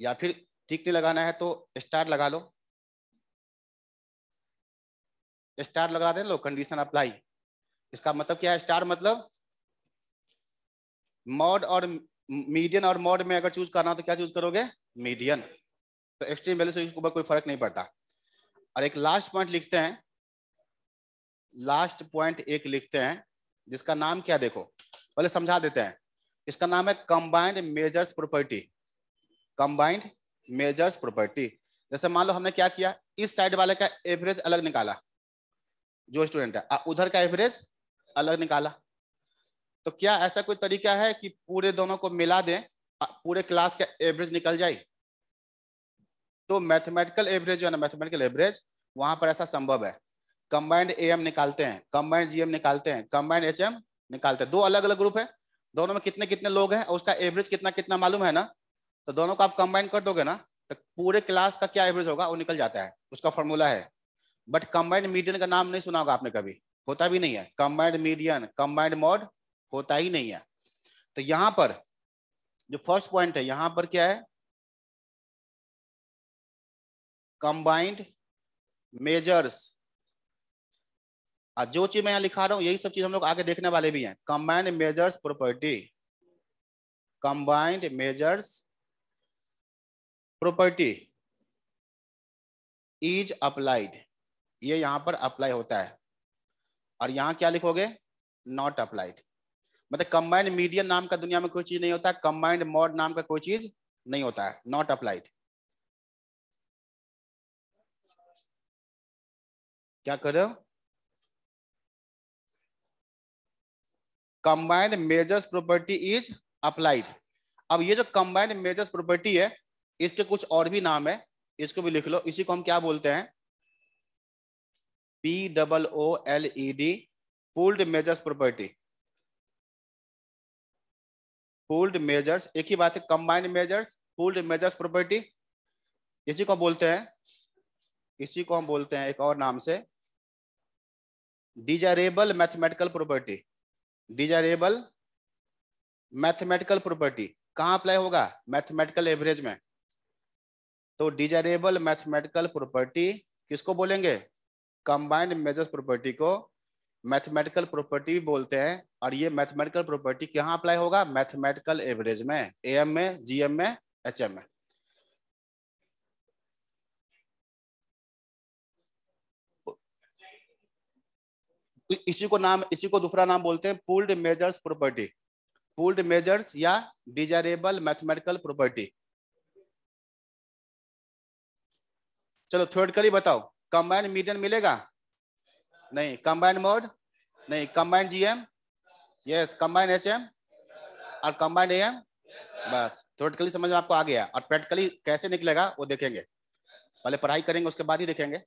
या फिर टिक नहीं लगाना है तो स्टार लगा लो। स्टार लगा दे लो कंडीशन अप्लाई इसका मतलब क्या है? स्टार मतलब मॉड और मीडियन और मॉड में अगर चूज़ करना हो तो क्या चूज़ करोगे? मीडियन तो एक्सट्रीम वैल्यू से ऊपर कोई फ़र्क नहीं पड़ता। और एक लास्ट पॉइंट लिखते हैं। लास्ट पॉइंट एक लिखते हैं, जिसका नाम क्या देखो? पहले समझा देते हैं। इसका नाम है combined measures property combined measures property जैसे मान लो हमने क्या किया? इस साइड वाले का एवरेज अलग निकाला, जो स्टूडेंट है। उधर का एवरेज अलग निकाला। तो क्या ऐसा कोई तरीका है कि पूरे दोनों को मिला दें, पूरे क्लास का एवरेज निकल जाए? तो मैथमेटिकल एवरेज जो है ना मैथमेटिकल एवरेज वहाँ पर ऐसा संभव है। कंबाइंड एम निकालते हैं कंबाइंड जीएम निकालते हैं कंबाइंड एचएम निकालते हैं। दो अलग अलग ग्रुप है, दोनों में कितने कितने लोग हैं और उसका एवरेज कितना कितना मालूम है ना? तो दोनों को आप कंबाइन कर दोगे ना तो पूरे क्लास का क्या एवरेज होगा, वो निकल जाता है, उसका फॉर्मूला है। बट कंबाइंड मीडियन का नाम नहीं सुना होगा आपने कभी, होता भी नहीं है। कंबाइंड मीडियन कंबाइंड मॉड होता ही नहीं है। तो यहाँ पर, जो फ़र्स्ट पॉइंट है, यहाँ पर क्या है? कंबाइंड मेजर्स जो चीज़ मैं यहाँ लिखा रहा हूँ, यही सब चीज़ हम लोग आगे देखने वाले भी हैं। Combined measures property combined measures property is applied ये यहाँ पर अप्लाई होता है। और यहाँ क्या लिखोगे? नॉट अप्लाइड मतलब कंबाइंड मीडियम नाम का दुनिया में कोई चीज़ नहीं होता कंबाइंड मॉड नाम का कोई चीज़ नहीं होता है। नॉट अप्लाइड क्या कर रहे हो? Combined measures property is applied अब ये जो कंबाइंड मेजर्स प्रॉपर्टी है, इसके कुछ और भी नाम है, इसको भी लिख लो। इसी को हम क्या बोलते हैं? P double O L E D pooled measures property pooled measures एक ही बात है combined measures pooled measures property इसी को बोलते हैं, इसी को हम बोलते हैं एक और नाम से desirable mathematical property desirable mathematical property कहाँ अप्लाई होगा? मैथमेटिकल एवरेज में। तो डिजायरेबल मैथमेटिकल प्रॉपर्टी किसको बोलेंगे? कंबाइंड मेजर्स प्रॉपर्टी को मैथमेटिकल प्रॉपर्टी बोलते हैं, और ये मैथमेटिकल प्रॉपर्टी कहाँ अप्लाई होगा? मैथमेटिकल एवरेज में एम में जीएम में एचएम में। इसी को नाम, इसी को दूसरा नाम बोलते हैं pooled measures property. Pooled measures या डिजायरेबल मैथमेटिकल प्रॉपर्टी। चलो, थ्योरेटिकली बताओ, कंबाइंड मीडियन मिलेगा? नहीं, कंबाइंड मोड? नहीं, combined GM? Yes combined HM? और कंबाइंड एएम? बस, थ्योरेटिकली समझ में आपको आ गया। और प्रैक्टिकली कैसे निकलेगा, वो देखेंगे। पहले पढ़ाई करेंगे, उसके बाद ही देखेंगे।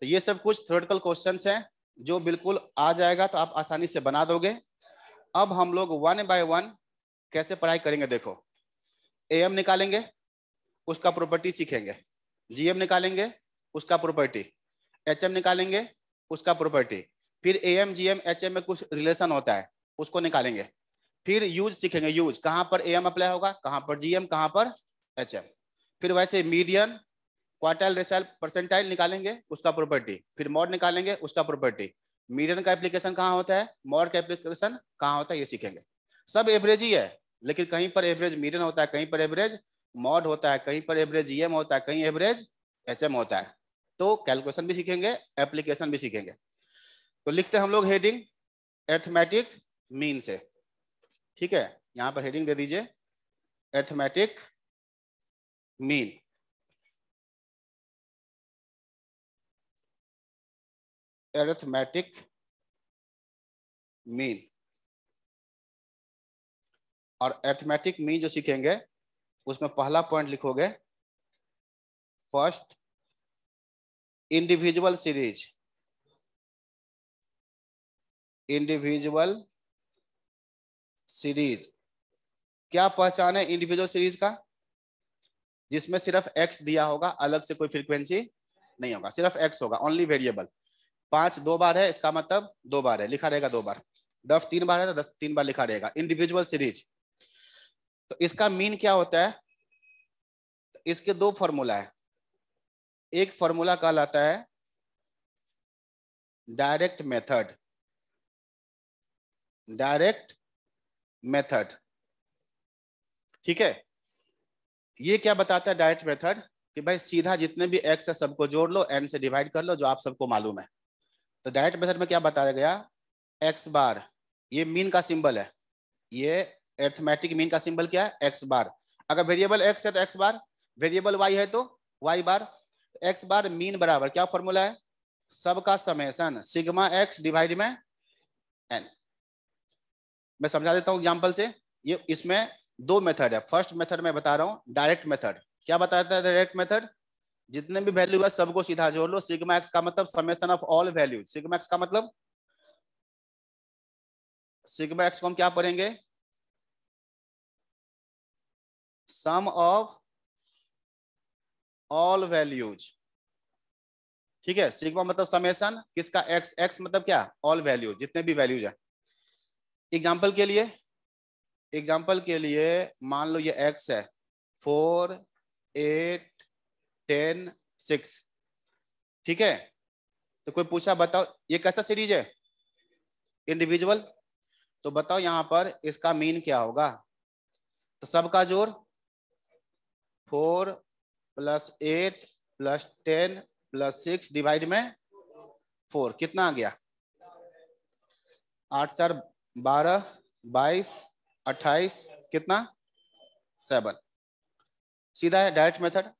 तो ये सब कुछ थ्योरेटिकल क्वेश्चंस हैं। जो बिल्कुल आ जाएगा तो आप आसानी से बना दोगे। अब हम लोग वन बाय वन कैसे पढ़ाई करेंगे देखो। ए एम निकालेंगे, उसका प्रॉपर्टी सीखेंगे। जीएम निकालेंगे, उसका प्रॉपर्टी एचएम निकालेंगे, उसका प्रॉपर्टी फिर A M G M H M में कुछ रिलेशन होता है, उसको निकालेंगे। फिर यूज़ सीखेंगे यूज़ कहाँ पर ए एम अप्लाई होगा, कहाँ पर जी एम कहाँ पर एच एम फिर वैसे मीडियन क्वार्टाइल रेसाइल परसेंटाइल निकालेंगे, उसका प्रॉपर्टी फिर मॉड निकालेंगे, उसका प्रॉपर्टी मीडियन का एप्लीकेशन कहाँ होता है? मॉड का एप्लीकेशन कहाँ होता है? ये सीखेंगे। सब एवरेज ही है, लेकिन कहीं पर एवरेज मीडियन होता है, कहीं पर एवरेज मॉड होता है, कहीं पर एवरेज ईएम होता है, कहीं एवरेज एचएम होता है। तो कैलकुलेशन भी सीखेंगे एप्लीकेशन भी सीखेंगे। तो लिखते हम लोग हेडिंग एर्थमेटिक मीन से। ठीक है? यहाँ पर हेडिंग दे दीजिए। एर्थमेटिक मीन एर्थमेटिक मीन और एर्थमेटिक मीन जो सीखेंगे, उसमें पहला पॉइंट लिखोगे first individual series individual series क्या पहचान है इंडिविजुअल सीरीज़ का? जिसमें सिर्फ़ एक्स दिया होगा, अलग से कोई फ्रीक्वेंसी नहीं होगा, सिर्फ़ एक्स होगा ओनली वेरिएबल पाँच दो बार है, इसका मतलब दो बार है, लिखा रहेगा दो बार। दस तीन बार है तो दस तीन बार लिखा रहेगा। इंडिविजुअल सीरीज़ तो इसका मीन क्या होता है? तो इसके दो फॉर्मूला है। एक फॉर्मूला कहलाता है डायरेक्ट मेथड डायरेक्ट मेथड ठीक है? ये क्या बताता है डायरेक्ट मेथड कि भाई सीधा जितने भी एक्स है सबको जोड़ लो एन से डिवाइड कर लो, जो आप सबको मालूम है। तो डायरेक्ट मेथड में क्या बताया गया? एक्स बार ये मीन का सिंबल है। ये एर्थमेटिक मीन का सिंबल क्या है? एक्स बार अगर वेरिएबल एक्स है तो एक्स बार वेरिएबल वाई है तो Y bar X bar mean बराबर क्या फॉर्मूला है? सबका समेसन सिग्मा एक्स डिवाइड में एन मैं समझा देता हूँ एग्जांपल से। ये इसमें दो मेथड है। फ़र्स्ट मेथड में बता रहा हूँ डायरेक्ट मेथड क्या बताया था डायरेक्ट मेथड जितने भी वैल्यू है सबको सीधा जोड़ लो। सिग्मा एक्स का मतलब summation of all value sigma X का मतलब? सिग्मा एक्स को हम क्या पढ़ेंगे? सम ऑफ़ ऑल वैल्यूज़ ठीक है? सिग्मा मतलब समेसन किसका? एक्स एक्स मतलब क्या? ऑल वैल्यू जितने भी वैल्यूज़ है। एग्ज़ाम्पल के लिए? एग्ज़ाम्पल के लिए मान लो ये एक्स है। Four eight ten, six. ठीक है? तो कोई पूछा, बताओ, ये कैसा सीरीज़ है? इंडिविजुअल तो बताओ यहाँ पर इसका मीन क्या होगा? तो सबका ज़ोर? Four plus eight plus ten plus six divide में फोर कितना आ गया? आठ, चार, बारह, बाईस, अट्ठाईस, कितना? सेवन सीधा है डायरेक्ट मेथड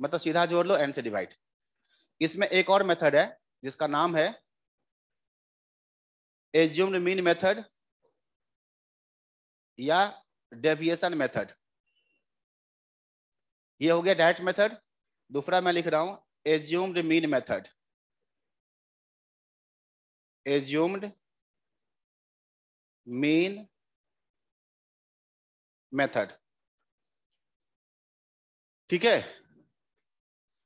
मतलब सीधा जोड़ लो एन से डिवाइड इसमें एक और मेथड है, जिसका नाम है एज्यूम्ड मीन मेथड या डेविएशन मेथड ये हो गया डायरेक्ट मेथड दूसरा मैं लिख रहा हूँ assumed mean method assumed mean method ठीक है?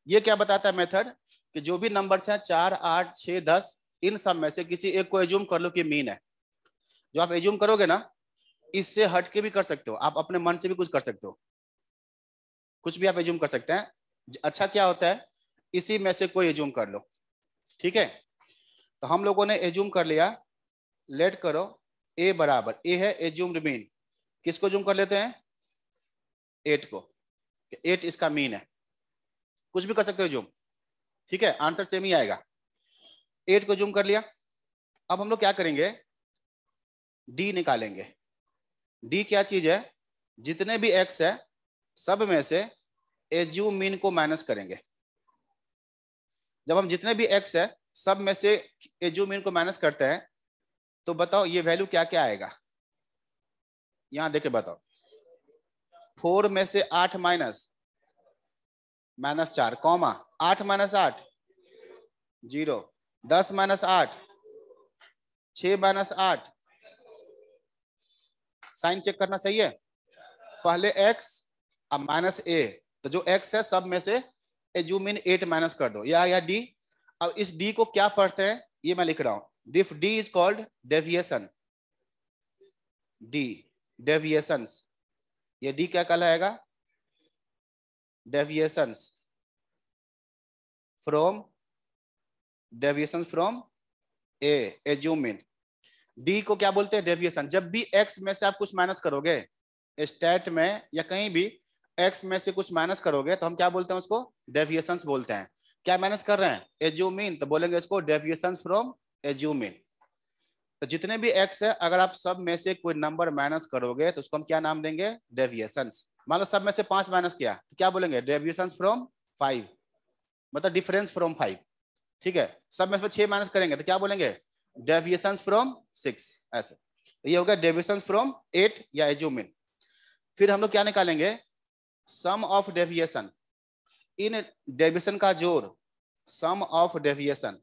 ये क्या बताता है मेथड कि जो भी नंबर्स हैं, चार, आठ छ दस, इन सब में से किसी एक को एज्यूम कर लो कि मीन है। जो आप एज्यूम करोगे ना, इससे हट के भी कर सकते हो। आप अपने मन से भी कुछ कर सकते हो। कुछ भी आप एज्यूम कर सकते हैं। अच्छा क्या होता है? इसी में से कोई एज्यूम कर लो। ठीक है? तो हम लोगों ने एज्यूम कर लिया। लेट करो। ए बराबर। ए है एज्यूम्ड मीन किसको जूम कर लेते हैं? एट को। एट इसका मीन है। कुछ भी कर सकते हो जूम ठीक है? आंसर सेम ही आएगा। एट को जूम कर लिया। अब हम लोग क्या करेंगे? डी निकालेंगे। डी क्या चीज़ है? जितने भी एक्स है, सब में से एज्यूम मीन को माइनस करेंगे। जब हम जितने भी एक्स है, सब में से एज्यूम मीन को माइनस करते हैं तो बताओ ये वैल्यू क्या क्या आएगा? यहाँ देखे बताओ। फोर में से आठ माइनस माइनस चार, कॉमा, आठ माइनस आठ, ज़ीरो, दस माइनस आठ, छ माइनस आठ। साइन चेक करना सही है? पहले एक्स अब माइनस ए तो जो एक्स है, सब में से एजूम इन एट माइनस कर दो। या या डी अब इस डी को क्या पढ़ते हैं? ये मैं लिख रहा हूँ। Diff D is called deviation D deviations ये डी क्या कहलाएगा? Deviations from deviations from A assume in D को क्या बोलते हैं? डेविएशन जब भी एक्स में से आप कुछ माइनस करोगे स्टेट में या कहीं भी एक्स में से कुछ माइनस करोगे तो हम क्या बोलते हैं उसको? डेविएशन बोलते हैं। क्या माइनस कर रहे हैं? एज्यूमिन तो बोलेंगे इसको डेविएशन फ्रॉम एज्यूमिन तो जितने भी एक्स है, अगर आप सब में से कोई नंबर माइनस करोगे तो उसको हम क्या नाम देंगे? डेविएशन मान लो सब में से पाँच माइनस किया तो क्या बोलेंगे? डेविएशन फ्रॉम फाइव मतलब डिफरेंस फ्रॉम फाइव ठीक है? सब में से छह माइनस करेंगे तो क्या बोलेंगे? डेविएशन फ्रॉम सिक्स ऐसे। ये हो गया डेविएशन फ्रॉम एट या एज्यूमिन फिर हम लोग क्या निकालेंगे? Sum of deviation in deviation का ज़ोर सम ऑफ़ डेविएशन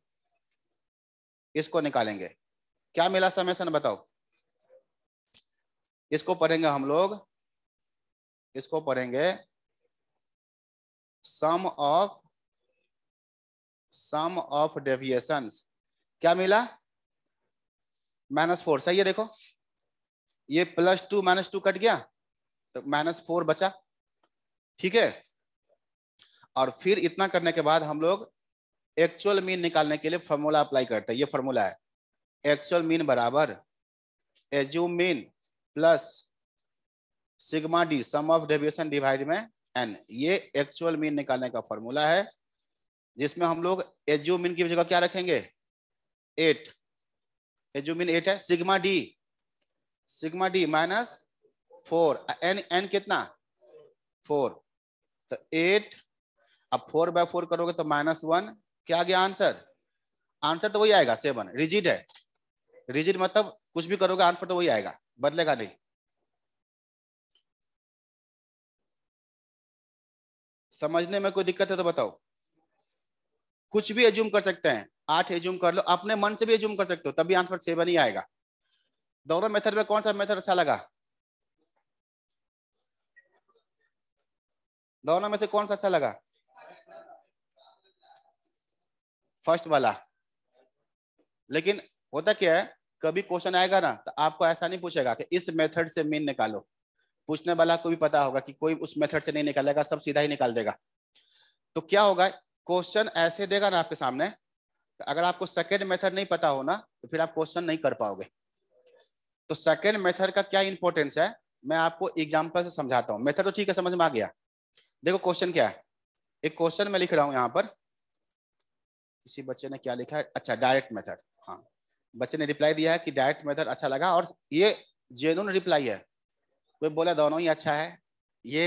इसको निकालेंगे। क्या मिला समेशन बताओ। इसको पढ़ेंगे हम लोग इसको पढ़ेंगे? Sum of sum of deviations क्या मिला? माइनस फोर सही है देखो। ये plus two minus two cut गया तो माइनस फोर बचा। ठीक है? और फिर इतना करने के बाद हम लोग एक्चुअल मीन निकालने के लिए फॉर्मूला अप्लाई करते हैं। ये फॉर्मूला है। एक्चुअल मीन बराबर। Assume mean plus sigma D sum of deviation divide में एन ये एक्चुअल मीन निकालने का फॉर्मूला है, जिसमें हम लोग एज्यूम मीन की जगह क्या रखेंगे? एट एज्यूम मीन एट है, sigma D. Sigma D minus four N N कितना? फोर तो एट अब फोर बाय फोर करोगे तो माइनस वन क्या आ गया आंसर आंसर तो वही आएगा सेवन रिजिड है। रिजिड मतलब कुछ भी करोगे आंसर तो वही आएगा। बदलेगा नहीं। समझने में कोई दिक्कत है तो बताओ। कुछ भी एज्यूम कर सकते हैं। आठ एज्यूम कर लो। अपने मन से भी एज्यूम कर सकते हो तभी आंसर सेवन ही आएगा। दोनों मेथड में कौन सा मेथड अच्छा लगा? दोनों में से कौन सा अच्छा लगा? फ़र्स्ट वाला। लेकिन होता क्या है, कभी क्वेश्चन आएगा ना तो आपको ऐसा नहीं पूछेगा कि इस मेथड से मीन निकालो। पूछने वाला को भी पता होगा कि कोई उस मेथड से नहीं निकालेगा, सब सीधा ही निकाल देगा। तो क्या होगा क्वेश्चन ऐसे देगा ना आपके सामने, अगर आपको सेकेंड मेथड नहीं पता हो ना तो फिर आप क्वेश्चन नहीं कर पाओगे। तो सेकेंड मेथड का क्या इंपॉर्टेंस है, मैं आपको एग्ज़ाम्पल से समझाता हूँ। मेथड तो ठीक है, समझ में आ गया। देखो क्वेश्चन क्या है। एक क्वेश्चन में लिख रहा हूँ यहाँ पर। किसी बच्चे ने क्या लिखा है? अच्छा डायरेक्ट मेथड हाँ। बच्चे ने रिप्लाई दिया है कि डायरेक्ट मेथड अच्छा लगा और ये जेन्यून रिप्लाई है। कोई बोला दोनों ही अच्छा है? ये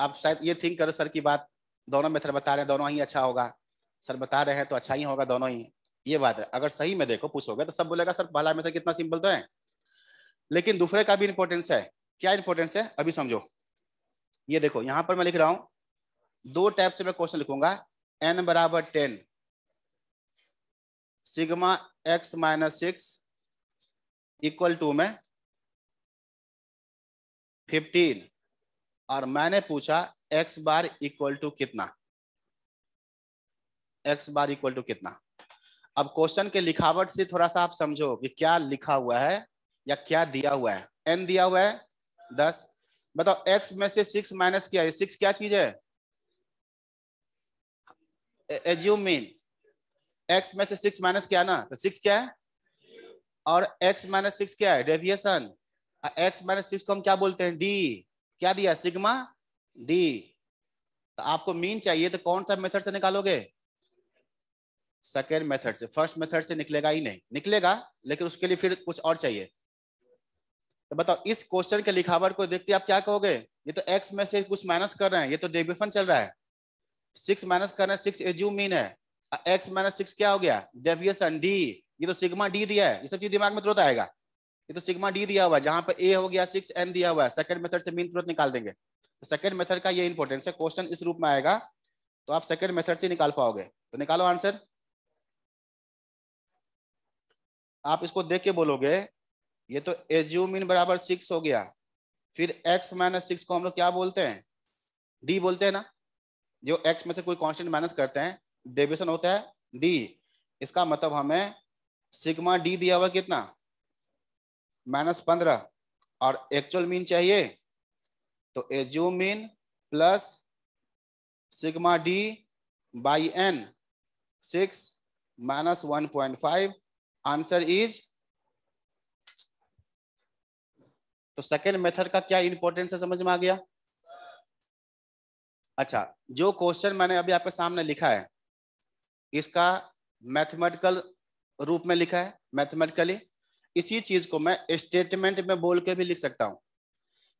आप शायद ये थिंक करो सर की बात। दोनों मेथड बता रहे हैं, दोनों ही अच्छा होगा। सर बता रहे हैं तो अच्छा ही होगा दोनों ही। ये बात है। अगर सही में देखो, पूछोगे तो सब बोलेगा, सर पहला मेथड कितना सिंपल तो है? लेकिन दूसरे का भी इंपॉर्टेंस है। क्या इंपॉर्टेंस है? अभी समझो। ये देखो, यहाँ पर मैं लिख रहा हूँ। दो टाइप से मैं क्वेश्चन लिखूँगा। एन बराबर ten sigma X minus six equal to में फिफ्टीन और मैंने पूछा एक्स बार इक्वल टू कितना? एक्स बार इक्वल टू कितना? अब क्वेश्चन के लिखावट से थोड़ा सा आप समझो कि क्या लिखा हुआ है या क्या दिया हुआ है। एन दिया हुआ है, दस। बताओ एक्स में से सिक्स माइनस किया है सिक्स क्या चीज़ है? एज्यूम मीन एक्स में से सिक्स माइनस किया ना तो सिक्स क्या है? और एक्स माइनस सिक्स क्या है? डेविएशन एक्स माइनस सिक्स को हम क्या बोलते हैं? डी क्या दिया? सिग्मा डी तो आपको मीन चाहिए तो कौन सा मेथड से निकालोगे? सेकेंड मेथड से। फ़र्स्ट मेथड से निकलेगा ही नहीं। निकलेगा, लेकिन उसके लिए फिर कुछ और चाहिए। तो बताओ, इस क्वेश्चन के लिखावट को देखते आप क्या कहोगे? ये तो एक्स में से कुछ माइनस कर रहे हैं। ये तो डेबिफन चल रहा है। सिक्स माइनस कर रहे हैं सिक्स एज्यूम मीन है एक्स माइनस सिक्स क्या हो गया? डेविएशन डी ये तो सिग्मा डी दिया है। ये सब चीज़ दिमाग में तुरंत आएगा। ये तो सिग्मा डी दिया हुआ है, जहाँ पे ए हो गया सिक्स एन दिया हुआ है। सेकंड मेथड से मीन तुरंत निकाल देंगे। तो सेकंड मेथड का ये इंपॉर्टेंस है क्वेश्चन इस रूप में आएगा तो आप सेकंड मेथड से निकाल पाओगे। तो निकालो आंसर आप इसको देख के बोलोगे, ये तो एज्यूम मीन बराबर सिक्स हो गया। फिर एक्स माइनस सिक्स को हम लोग क्या बोलते हैं? डी बोलते हैं ना, जो एक्स में से कोई कांस्टेंट माइनस करते हैं डेविएशन होता है डी इसका मतलब हमें सिग्मा डी दिया हुआ कितना? माइनस पंद्रह और एक्चुअल मीन चाहिए तो assume mean plus sigma D by N six minus one point five answer is तो सेकेंड मेथड का क्या इंपॉर्टेंस है समझ में आ गया? अच्छा जो क्वेश्चन मैंने अभी आपके सामने लिखा है, इसका मैथमेटिकल रूप में लिखा है मैथमेटिकली इसी चीज़ को मैं स्टेटमेंट में बोल के भी लिख सकता हूँ।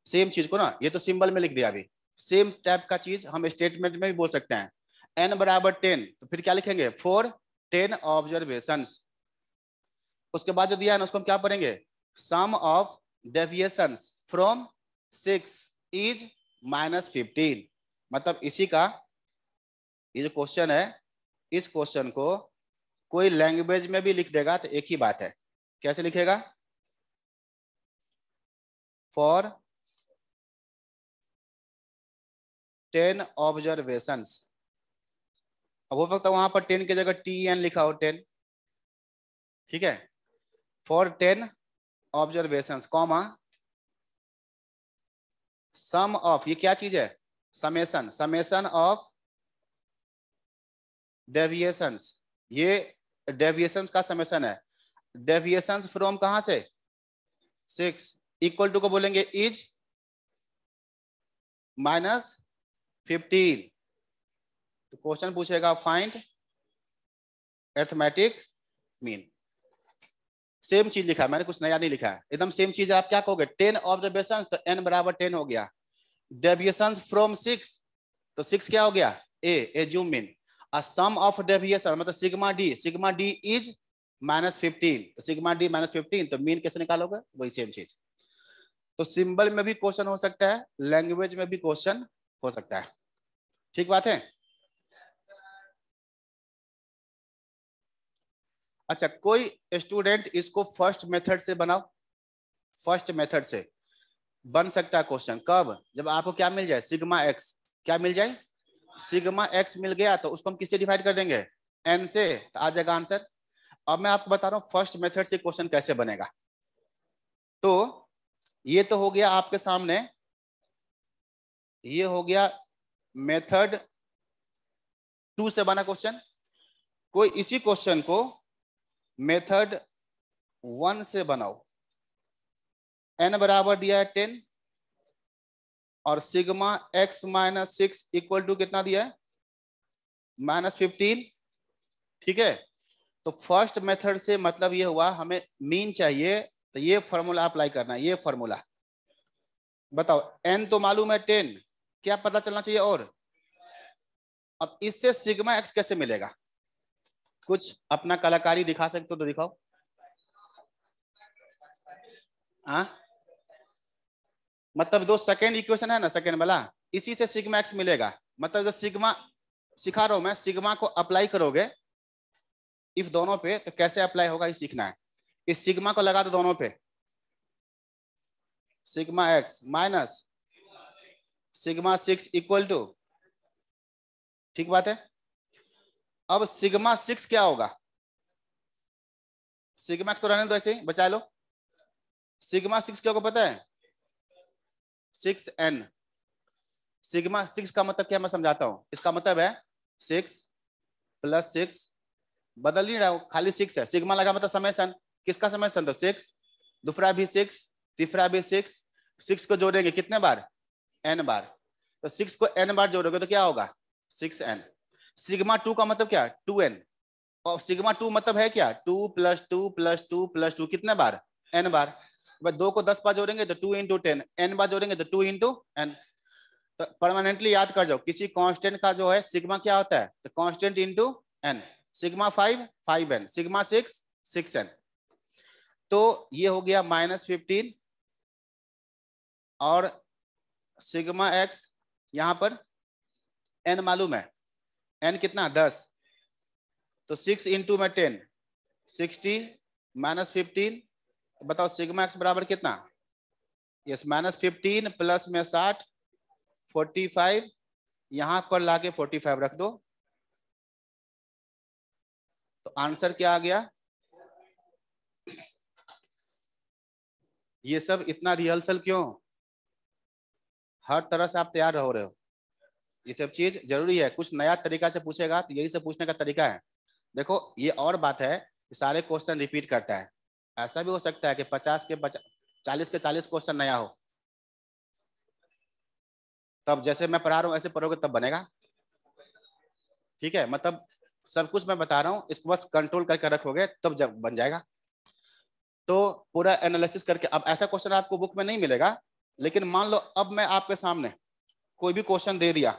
सेम चीज़ को ना, ये तो सिंबल में लिख दिया अभी। सेम टाइप का चीज़ हम स्टेटमेंट में भी बोल सकते हैं। एन बराबर टेन तो फिर क्या लिखेंगे? फोर टेन ऑब्जर्वेशन उसके बाद जो दिया है ना, उसको हम क्या पढ़ेंगे? Sum of deviation from six is minus fifteen मतलब इसी का, ये जो क्वेश्चन है, इस क्वेश्चन को कोई लैंग्वेज में भी लिख देगा तो एक ही बात है। कैसे लिखेगा? फॉर टेन ऑब्जर्वेशन अब हो सकता है वहाँ पर टेन की जगह टी एन लिखा हो टेन ठीक है? For ten observation comma sum of ये क्या चीज़ है? समेसन समेसन ऑफ़ डेविएशंस ये डेविएशंस का समेसन है। डेविएशंस फ्रॉम कहाँ से? सिक्स। इक्वल टू को बोलेंगे इज़ माइनस फिफ्टीन। तो क्वेश्चन पूछेगा, फाइंड एथमेटिक मीन। सेम चीज़ लिखा है, मैंने कुछ नया नहीं लिखा है। एकदम सेम चीज़ आप क्या कहोगे? टेन ऑब्जर्वेशन तो एन बराबर टेन हो गया। डेविएशन फ्रॉम सिक्स तो सिक्स क्या हो गया? A, assume mean. Sum of deviation मतलब sigma D. Sigma D is minus fifteen तो सिग्मा डी माइनस फिफ्टीन तो मीन कैसे निकालोगे? वही सेम चीज़। तो सिंबल में भी क्वेश्चन हो सकता है लैंग्वेज में भी क्वेश्चन हो सकता है। ठीक बात है? अच्छा कोई स्टूडेंट इसको फ़र्स्ट मेथड से बनाओ। फ़र्स्ट मेथड से। बन सकता है क्वेश्चन कब? जब आपको क्या मिल जाए? Sigma X. क्या मिल जाए? सिग्मा एक्स मिल गया तो उसको हम किससे डिवाइड कर देंगे? एन से। तो आ जाएगा आंसर अब मैं आपको बता रहा हूँ फ़र्स्ट मेथड से क्वेश्चन कैसे बनेगा? तो ये तो हो गया आपके सामने, ये हो गया मेथड टू से बना क्वेश्चन कोई इसी क्वेश्चन को मेथड वन से बनाओ। एन बराबर दिया है टेन और sigma X minus six equal to कितना दिया है? माइनस फिफ्टीन ठीक है? तो फ़र्स्ट मेथड से मतलब ये हुआ, हमें मीन चाहिए तो ये फॉर्मूला अप्लाई करना है ये फॉर्मूला बताओ एन तो मालूम है टेन क्या पता चलना चाहिए और? अब इससे सिग्मा एक्स कैसे मिलेगा? कुछ अपना कलाकारी दिखा सकते हो तो दिखाओ। हाँ? मतलब दो सेकेंड इक्वेशन है ना सेकेंड वाला, इसी से सिग्मा एक्स मिलेगा। मतलब जो सिग्मा सिखा रहा हूँ मैं सिग्मा को अप्लाई करोगे इफ़ दोनों पे तो कैसे अप्लाई होगा ये सीखना है। इस सिग्मा को लगा दो दोनों पे। Sigma X minus sigma six equal to ठीक बात है? अब सिग्मा सिक्स क्या होगा? सिग्मा एक्स तो रहने दो ऐसे ही, बचा लो। सिग्मा सिक्स क्या को पता है? सिक्स एन सिग्मा सिक्स का मतलब क्या मैं समझाता हूँ। इसका मतलब है सिक्स प्लस सिक्स बदल नहीं रहा खाली सिक्स है। सिग्मा लगा मतलब समय सन। किसका समय सन? तो सिक्स दूसरा भी सिक्स तीसरा भी सिक्स सिक्स को जोड़ेंगे कितने बार? एन बार। तो सिक्स को एन बार जोड़ोगे तो क्या होगा? सिक्स एन सिग्मा टू का मतलब क्या? टू एन और सिग्मा टू मतलब है क्या? Two plus two plus two plus two कितने बार? एन बार। दो को दस बार जोड़ेंगे तो टू इंटू टेन एन बार जोड़ेंगे तो टू इंटू एन तो परमानेंटली याद कर जाओ, किसी कांस्टेंट का जो है सिग्मा क्या होता है? तो constant into N sigma five five N, sigma six six N. तो ये हो गया माइनस फिफ्टीन, और सिग्मा एक्स यहाँ पर एन मालूम है। एन कितना? दस। तो सिक्स इंटू में टेन, सिक्सटी माइनस फिफ्टीन, बताओ सिग्मा एक्स बराबर कितना? यस, माइनस फिफ्टीन प्लस में साठ, फोर्टी फाइव, यहाँ पर लाके फोर्टी फाइव रख दो। तो आंसर क्या आ गया? ये सब इतना रिहर्सल क्यों? हर तरह से आप तैयार हो रहे हो। ये सब चीज़ ज़रूरी है। कुछ नया तरीका से पूछेगा तो यही से पूछने का तरीका है। देखो, ये और बात है कि सारे क्वेश्चन रिपीट करता है। ऐसा भी हो सकता है कि पचास के बचा चालीस के चालीस क्वेश्चन नया हो। तब जैसे मैं पढ़ा रहा हूँ, ऐसे पढ़ोगे तब बनेगा। ठीक है? मतलब सब कुछ मैं बता रहा हूँ, इसको बस कंट्रोल करके रखोगे तब जब बन जाएगा। तो पूरा एनालिसिस करके, अब ऐसा क्वेश्चन आपको बुक में नहीं मिलेगा, लेकिन मान लो अब मैं आपके सामने कोई भी क्वेश्चन दे दिया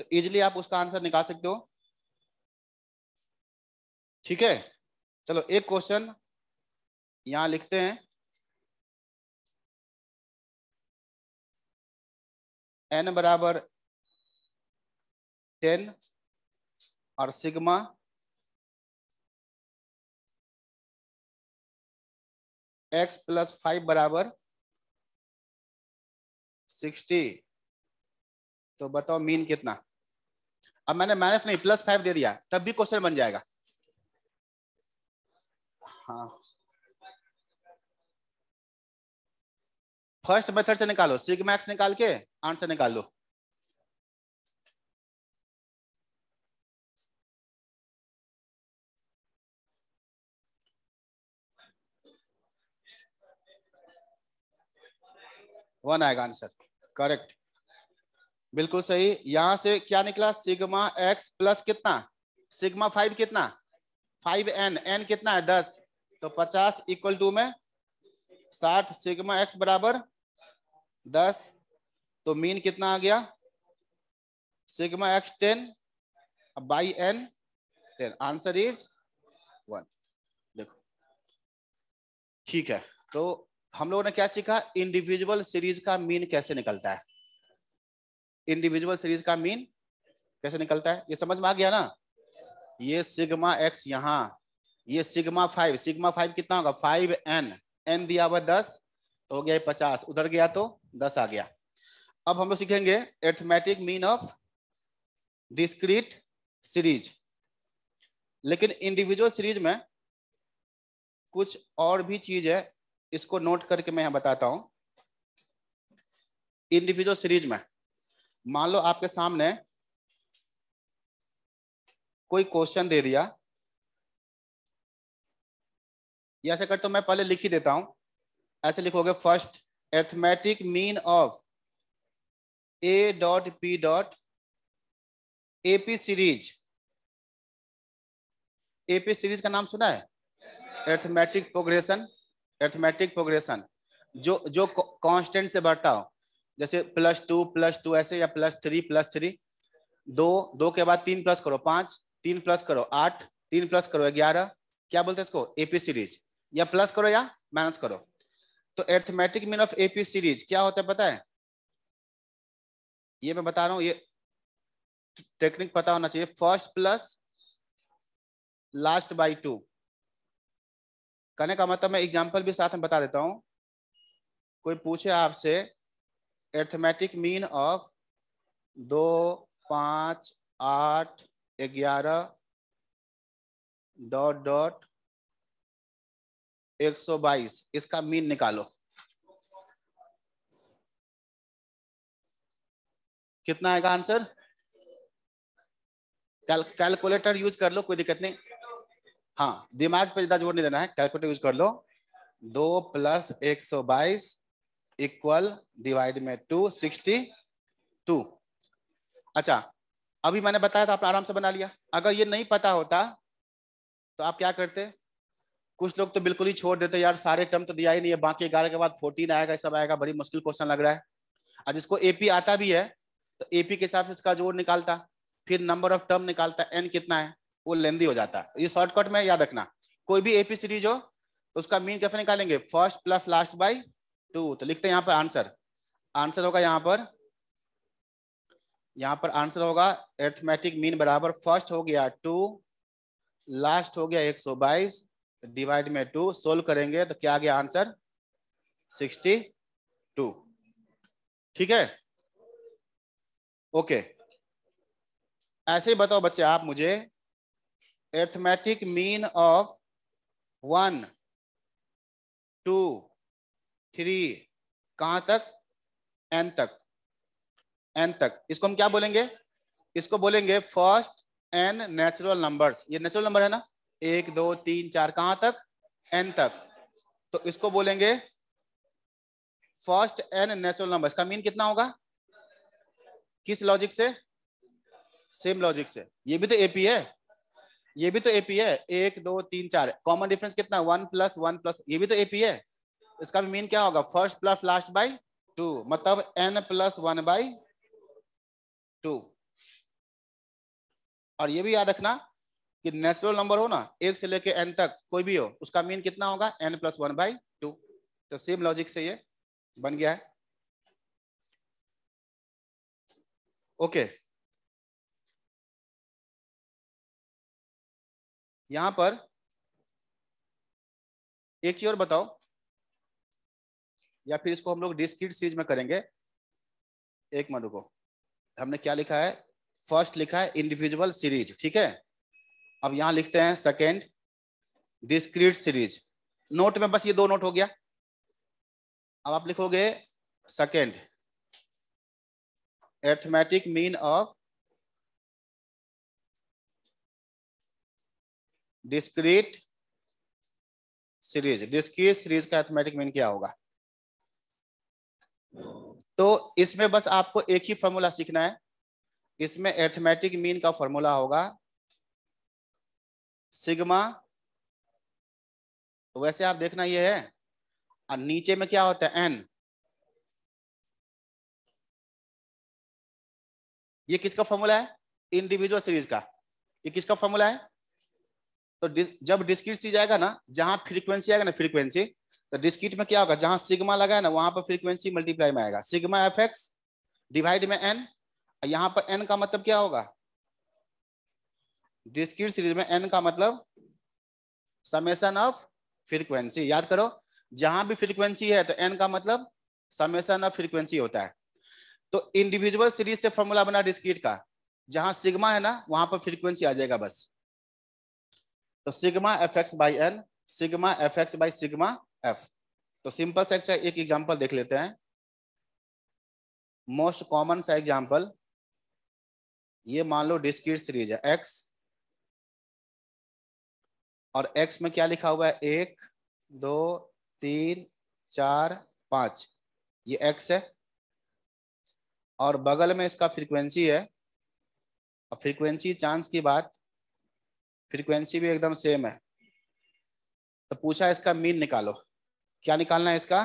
तो इजिली आप उसका आंसर निकाल सकते हो। ठीक है? चलो, एक क्वेश्चन यहाँ लिखते हैं। एन बराबर टेन और सिग्मा? एक्स प्लस फाइव बराबर सिक्सटी तो बताओ मीन कितना? अब मैंने माइनस नहीं प्लस फाइव दे दिया, तब भी क्वेश्चन बन जाएगा। हाँ। फ़र्स्ट मेथड से निकालो सिग्मा एक्स निकाल के आंसर निकाल दो। वन आएगा आंसर करेक्ट बिल्कुल सही। यहाँ से क्या निकला? सिग्मा एक्स प्लस कितना? सिग्मा फाइव कितना? फाइव एन एन कितना है? दस। तो पचास इक्वल टू में साठ सिग्मा एक्स बराबर दस। तो मीन कितना आ गया? Sigma X ten by N ten answer is one देखो। ठीक है। तो हम लोगों ने क्या सीखा? इंडिविजुअल सीरीज़ का मीन कैसे निकलता है? इंडिविजुअल सीरीज़ का मीन कैसे निकलता है? ये समझ में आ गया ना? ये सिग्मा एक्स यहाँ, ये सिग्मा फाइव सिग्मा फाइव कितना होगा? फाइव एन एन दिया हुआ दस तो हो गया पचास। उधर गया तो दस आ गया। अब हम लोग सीखेंगे arithmetic mean of discrete series लेकिन इंडिविजुअल सीरीज़ में कुछ और भी चीज़ है इसको नोट करके मैं यहाँ बताता हूँ। इंडिविजुअल सीरीज़ में, मान लो आपके सामने कोई क्वेश्चन दे दिया। ऐसे कर तो मैं पहले लिख ही देता हूँ। ऐसे लिखोगे first arithmetic mean of A dot P dot AP series AP series का नाम सुना है? एर्थमेटिक प्रोग्रेशन एर्थमेटिक प्रोग्रेशन जो जो कांस्टेंट से बढ़ता हो, जैसे प्लस टू प्लस टू ऐसे या प्लस थ्री प्लस थ्री दो दो के बाद तीन प्लस करो पाँच, तीन प्लस करो आठ, तीन प्लस करो ग्यारह, क्या बोलते हैं इसको? एपी सीरीज़ या प्लस करो या माइनस करो। तो arithmetic mean of AP series क्या होता है पता है? ये मैं बता रहा हूँ, ये टेक्निक पता होना चाहिए। First plus last by two कहने का मतलब मैं एग्जांपल भी साथ में बता देता हूँ। कोई पूछे आपसे एर्थमेटिक मीन ऑफ़ दो पाँच आठ ग्यारह डॉट डॉट एक सौ बाईस इसका मीन निकालो। कितना आएगा आंसर कैल, कैलकुलेटर यूज़ कर लो कोई दिक्कत नहीं। हाँ दिमाग पे ज़्यादा ज़ोर नहीं देना है कैलकुलेटर यूज़ कर लो। दो प्लस एक सौ बाईस इक्वल डिवाइड में टू सिक्सटी टू अच्छा अभी मैंने बताया था, आपने आराम से बना लिया। अगर ये नहीं पता होता तो आप क्या करते? कुछ लोग तो बिल्कुल ही छोड़ देते, यार, सारे टर्म तो दिया ही नहीं है, बाकी ग्यारह के बाद फोर्टीन आएगा सब आएगा, बड़ी मुश्किल क्वेश्चन लग रहा है। और जिसको एपी आता भी है तो एपी के हिसाब से इसका जोड़ निकालता। फिर नंबर ऑफ़ टर्म निकालता एन कितना है? वो लेंदी हो जाता है। ये शॉर्टकट में याद रखना। कोई भी एपी सीरीज़ हो तो उसका मीन कैसे निकालेंगे? First plus last by two तो लिखते हैं यहाँ पर आंसर आंसर होगा यहाँ पर यहाँ पर आंसर होगा एर्थमेटिक मीन बराबर फ़र्स्ट हो गया टू लास्ट हो गया एक सौ बाईस डिवाइड में टू सोल्व करेंगे तो क्या आ गया आंसर सिक्सटी टू ठीक है? ओके ऐसे ही बताओ बच्चे, आप मुझे arithmetic mean of one two three कहाँ तक? एन तक। एन तक। इसको हम क्या बोलेंगे? इसको बोलेंगे फ़र्स्ट एन नेचुरल नंबर्स ये नेचुरल नंबर है ना? एक, दो, तीन, चार, कहाँ तक? एन तक। तो इसको बोलेंगे फ़र्स्ट एन नेचुरल नंबर इसका मीन कितना होगा? किस लॉजिक से? सेम लॉजिक से। ये भी तो एपी है। ये भी तो एपी है। एक, दो, तीन, चार। कॉमन डिफरेंस कितना? वन प्लस वन प्लस ये भी तो एपी है। इसका भी मीन क्या होगा? First plus last by two मतलब n plus one by two और ये भी याद रखना कि नेचुरल नंबर हो ना, एक से लेके एन तक, कोई भी हो, उसका मीन कितना होगा? N plus one by two तो सेम लॉजिक से ये बन गया है। ओके यहाँ पर एक चीज़ और बताओ, या फिर इसको हम लोग डिस्क्रीट सीरीज़ में करेंगे। एक मिनट को हमने क्या लिखा है? फ़र्स्ट लिखा है इंडिविजुअल सीरीज़ ठीक है? अब यहाँ लिखते हैं सेकेंड डिस्क्रीट सीरीज़ नोट में बस ये दो नोट हो गया। अब आप लिखोगे second arithmetic mean of discrete series discrete series का एथमेटिक मीन क्या होगा? तो इसमें बस आपको एक ही फॉर्मूला सीखना है। इसमें एर्थमेटिक मीन का फॉर्मूला होगा। सिग्मा वैसे आप देखना ये है। और नीचे में क्या होता है? एन ये किसका फॉर्मूला है? इंडिविजुअल सीरीज़ का। ये किसका फॉर्मूला है? तो जब डिस्क्रीट चीज़ आएगा ना, जहाँ फ्रीक्वेंसी आएगा ना फ्रीक्वेंसी तो डिस्क्रीट में क्या होगा? जहाँ सिग्मा लगा है ना, वहाँ पर फ्रीक्वेंसी मल्टीप्लाई में आएगा। सिग्मा एफ़ एक्स डिवाइड में एन यहाँ पर एन का मतलब क्या होगा? डिस्क्रीट सीरीज़ में एन का मतलब समेसन ऑफ़ फ्रीक्वेंसी याद करो, जहाँ भी फ्रीक्वेंसी है तो एन का मतलब समेसन ऑफ़ फ्रीक्वेंसी होता है। तो इंडिविजुअल सीरीज़ से फॉर्मूला बना डिस्क्रीट का। जहाँ सिग्मा है ना, वहाँ पर फ्रीक्वेंसी आ जाएगा बस। तो sigma f x by n sigma f x by sigma f तो सिंपल सा एक एग्जांपल देख लेते हैं। मोस्ट कॉमन सा एग्जांपल ये मान लो डिस्क्रीट सीरीज़ है एक्स और एक्स में क्या लिखा हुआ है? एक, दो, तीन, चार, पाँच। ये एक्स है। और बगल में इसका फ्रीक्वेंसी है। और फ्रीक्वेंसी चांस की बात फ्रीक्वेंसी भी एकदम सेम है। तो पूछा इसका मीन निकालो। क्या निकालना है इसका?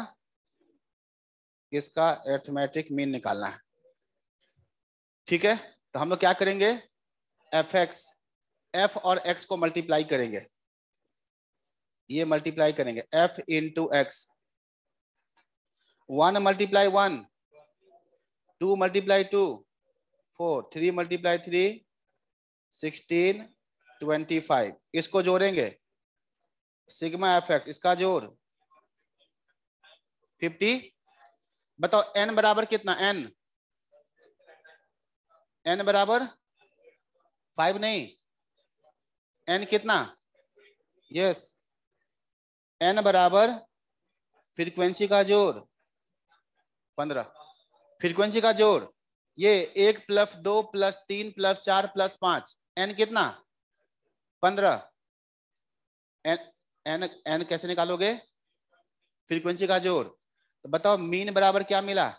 इसका एर्थमेटिक मीन निकालना है। ठीक है? तो हम लोग क्या करेंगे? एफ़ एक्स एफ़ और एक्स को मल्टीप्लाई करेंगे। ये मल्टीप्लाई करेंगे। F into x one multiply one two multiply two four three multiply three sixteen twenty five इसको जोड़ेंगे? सिग्मा एफ़ एक्स, इसका जोड़। फिफ्टी बताओ एन बराबर कितना? एन एन बराबर फाइव नहीं। एन कितना? यस एन बराबर फ्रीक्वेंसी का जोड़। पंद्रह। फ्रीक्वेंसी का जोड़। ये एक प्लस दो प्लस तीन प्लस चार प्लस पाँच। एन कितना? पंद्रह। एन एन कैसे निकालोगे? फ्रीक्वेंसी का जोड़। तो बताओ मीन बराबर क्या मिला?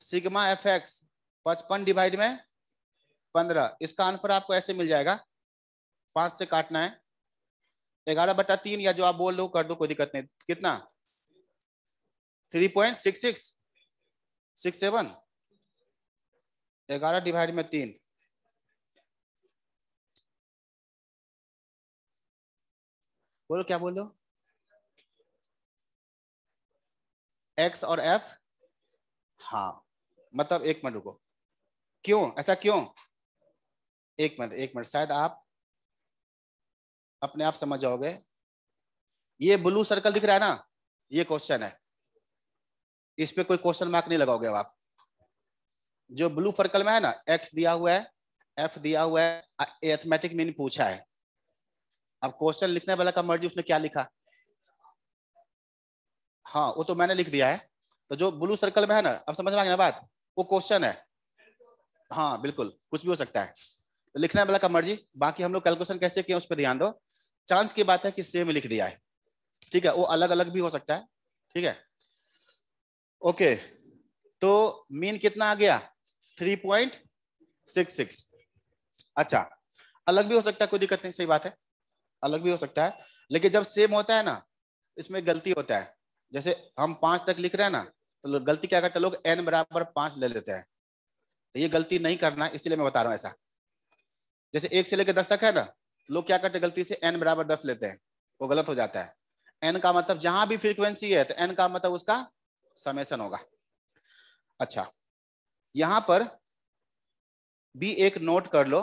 सिग्मा एफ़ एक्स पचपन डिवाइड में पंद्रह। इसका आंसर आपको ऐसे मिल जाएगा। पाँच से काटना है। ग्यारह बटा तीन या जो आप बोल लो कर दो, कोई दिक्कत नहीं। कितना? Three point six six six seven ग्यारह डिवाइड में तीन। बोलो, क्या बोलो? एक्स और एफ़ हाँ। मतलब एक मिनट रुको। क्यों? ऐसा क्यों? एक मिनट एक मिनट। शायद आप अपने आप समझ जाओगे। ये ब्लू सर्कल दिख रहा है ना? ये क्वेश्चन है। इस पे कोई क्वेश्चन मार्क नहीं लगाओगे आप। जो ब्लू सर्कल में है ना एक्स दिया हुआ है एफ़ दिया हुआ है एथमेटिक मीन पूछा है। अब क्वेश्चन लिखने वाला का मर्ज़ी उसने क्या लिखा? हाँ वो तो मैंने लिख दिया है। तो जो ब्लू सर्कल में है ना, अब समझ में आ गया बात? वो क्वेश्चन है। हाँ बिल्कुल, कुछ भी हो सकता है। तो लिखने वाला का मर्ज़ी बाकी हम लोग कैलकुलेशन कैसे किए उस पर ध्यान दो। चांस की बात है कि सेम लिख दिया है। ठीक है, वो अलग अलग भी हो सकता है। ठीक है? ओके तो मीन कितना आ गया? थ्री पॉइंट सिक्स सिक्स अच्छा अलग भी हो सकता है, कोई दिक्कत नहीं, सही बात है। अलग भी हो सकता है। लेकिन जब सेम होता है ना, इसमें गलती होता है। जैसे हम पाँच तक लिख रहे हैं ना तो गलती क्या करते हैं? लोग एन बराबर पाँच ले लेते हैं। तो ये गलती नहीं करना, इसलिए मैं बता रहा हूँ ऐसा। जैसे एक से लेकर दस तक है ना लोग क्या करते हैं? गलती से एन बराबर दस लेते हैं। वो गलत हो जाता है। एन का मतलब जहाँ भी फ्रीक्वेंसी है तो एन का मतलब उसका समेसन होगा। अच्छा यहाँ पर भी एक नोट कर लो।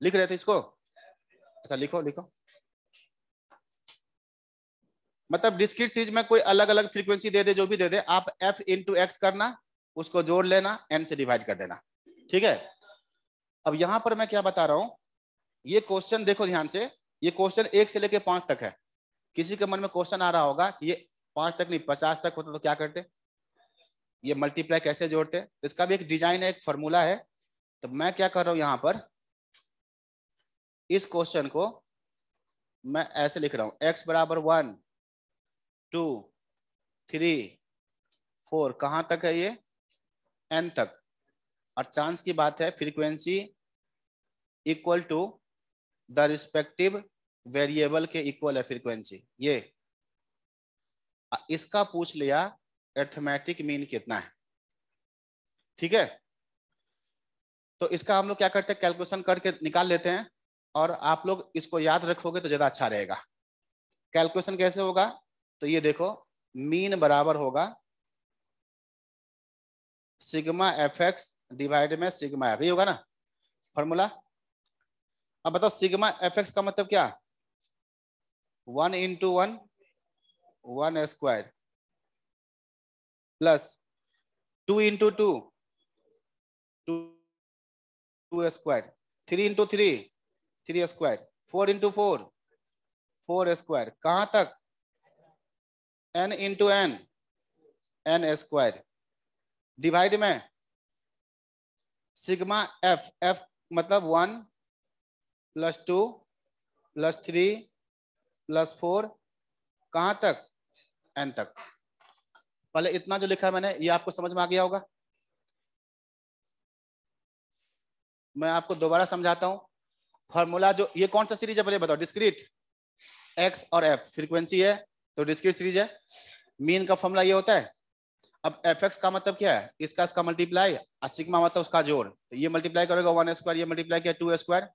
लिख रहे थे इसको? अच्छा लिखो लिखो। मतलब डिस्क्रीट सीरीज़ में कोई अलग अलग फ्रीक्वेंसी दे दे, जो भी दे दे, आप एफ़ इंटू एक्स करना, उसको जोड़ लेना एन से डिवाइड कर देना। ठीक है? अब यहाँ पर मैं क्या बता रहा हूँ? ये क्वेश्चन देखो ध्यान से, ये क्वेश्चन एक से लेके पाँच तक है। किसी के मन में क्वेश्चन आ रहा होगा ये पाँच तक नहीं, पचास तक होता तो क्या करते? ये मल्टीप्लाई कैसे जोड़ते? तो इसका भी एक डिज़ाइन है एक फॉर्मूला है। तो मैं क्या कर रहा हूँ यहाँ पर? इस क्वेश्चन को मैं ऐसे लिख रहा हूँ। एक्स बराबर वन टू थ्री फोर कहाँ तक है ये? एन तक। और चांस की बात है frequency equal to the respective variable के इक्वल है फ्रीक्वेंसी ये। इसका पूछ लिया एथमेटिक मीन कितना है? ठीक है? तो इसका हम लोग क्या करते हैं? कैलकुलेशन करके निकाल लेते हैं। और आप लोग इसको याद रखोगे तो ज़्यादा अच्छा रहेगा। कैलकुलेशन कैसे होगा? तो ये देखो मीन बराबर होगा सिग्मा एफ़ एक्स डिवाइड में सिग्मा एफ़ ये होगा ना? फॉर्मूला अब बताओ सिग्मा एफ़ एक्स का मतलब क्या? One into one one square plus two into two two square three into three three square four into four four square कहाँ तक? N into n n square divide में. सिग्मा एफ़ एफ़ मतलब one plus two plus three plus four कहाँ तक? एन तक. पहले इतना जो लिखा है मैंने, ये आपको समझ में आ गया होगा। मैं आपको दोबारा समझाता हूँ। फॉर्मूला जो, ये कौन सा सीरीज़ है पहले बताओ डिस्क्रीट एक्स और एफ़ फ्रीक्वेंसी है तो डिस्क्रीट सीरीज़ है। मीन का फॉर्मूला ये होता है। अब एफ़ एक्स का मतलब क्या है? इसका इसका मल्टीप्लाई सिग्मा मतलब उसका जोड़। तो ये मल्टीप्लाई करेगा वन स्क्वायर ये मल्टीप्लाई किया two square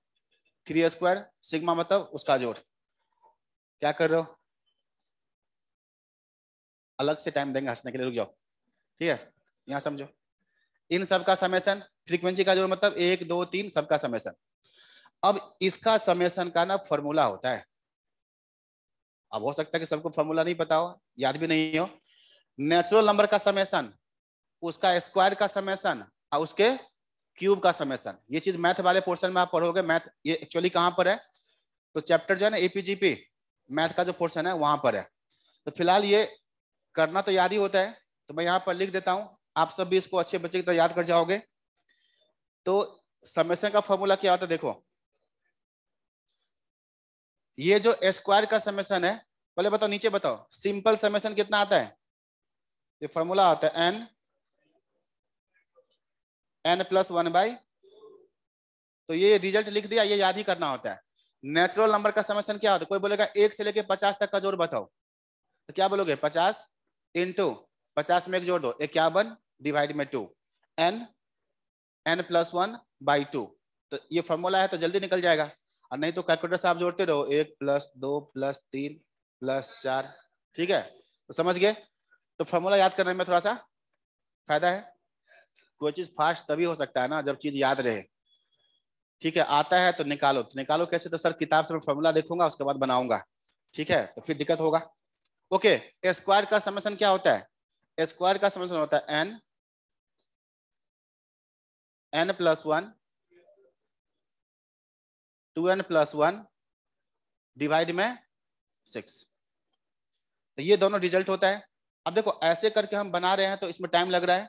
three square sigma मतलब उसका जोड़। क्या कर रहे हो? अलग से टाइम देंगे, हंसने के लिए, रुक जाओ। ठीक है? यहाँ समझो। इन सब का समेसन फ्रीक्वेंसी का जोड़ मतलब एक, दो, तीन सबका समेसन अब इसका समेसन का ना फॉर्मूला होता है। अब हो सकता है कि सबको फॉर्मूला नहीं पता हो, याद भी नहीं हो। नेचुरल नंबर का समेसन उसका स्क्वायर का समेसन और उसके क्यूब का समेसन ये चीज़ मैथ वाले पोर्शन में आप पढ़ोगे मैथ ये एक्चुअली कहाँ पर है? तो चैप्टर जो है ना एपीजीपी मैथ का जो पोर्शन है, वहाँ पर है। तो फ़िलहाल ये करना तो याद ही होता है। तो मैं यहाँ पर लिख देता हूँ। आप सब भी इसको अच्छे बच्चे की तरह याद कर जाओगे। तो समेसन का फॉर्मूला क्या होता है, देखो। ये जो स्क्वायर का समेसन है, पहले बताओ, नीचे बताओ सिंपल समेसन कितना आता है? ये फॉर्मूला आता है n n plus one by two ये रिज़ल्ट लिख दिया, ये याद ही करना होता है। नेचुरल नंबर का समेसन क्या होता है? कोई बोलेगा, एक से लेके पचास तक का जोड़ बताओ। तो क्या बोलोगे? पचास इंटू पचास में एक जोड़ दो। इक्यावन डिवाइड में two n n plus one by two तो ये फॉर्मूला है तो जल्दी निकल जाएगा। और नहीं तो कैलकुलेटर से आप जोड़ते रहो, एक प्लस दो प्लस तीन प्लस चार, ठीक है? तो समझ गए? तो फॉर्मूला याद करने में थोड़ा सा फ़ायदा है। कोई चीज़ फास्ट तभी हो सकता है ना, जब चीज़ याद रहे। ठीक है, आता है तो निकालो। तो निकालो कैसे? तो सर, किताब से मैं फॉर्मूला देखूँगा, उसके बाद बनाऊँगा। ठीक है तो फिर दिक्कत होगा। ओके स्क्वायर का समेसन क्या होता है? स्क्वायर का समेसन होता है n n plus one two n plus one divide में सिक्स। तो ये दोनों रिज़ल्ट होता है। अब देखो, ऐसे करके हम बना रहे हैं तो इसमें टाइम लग रहा है।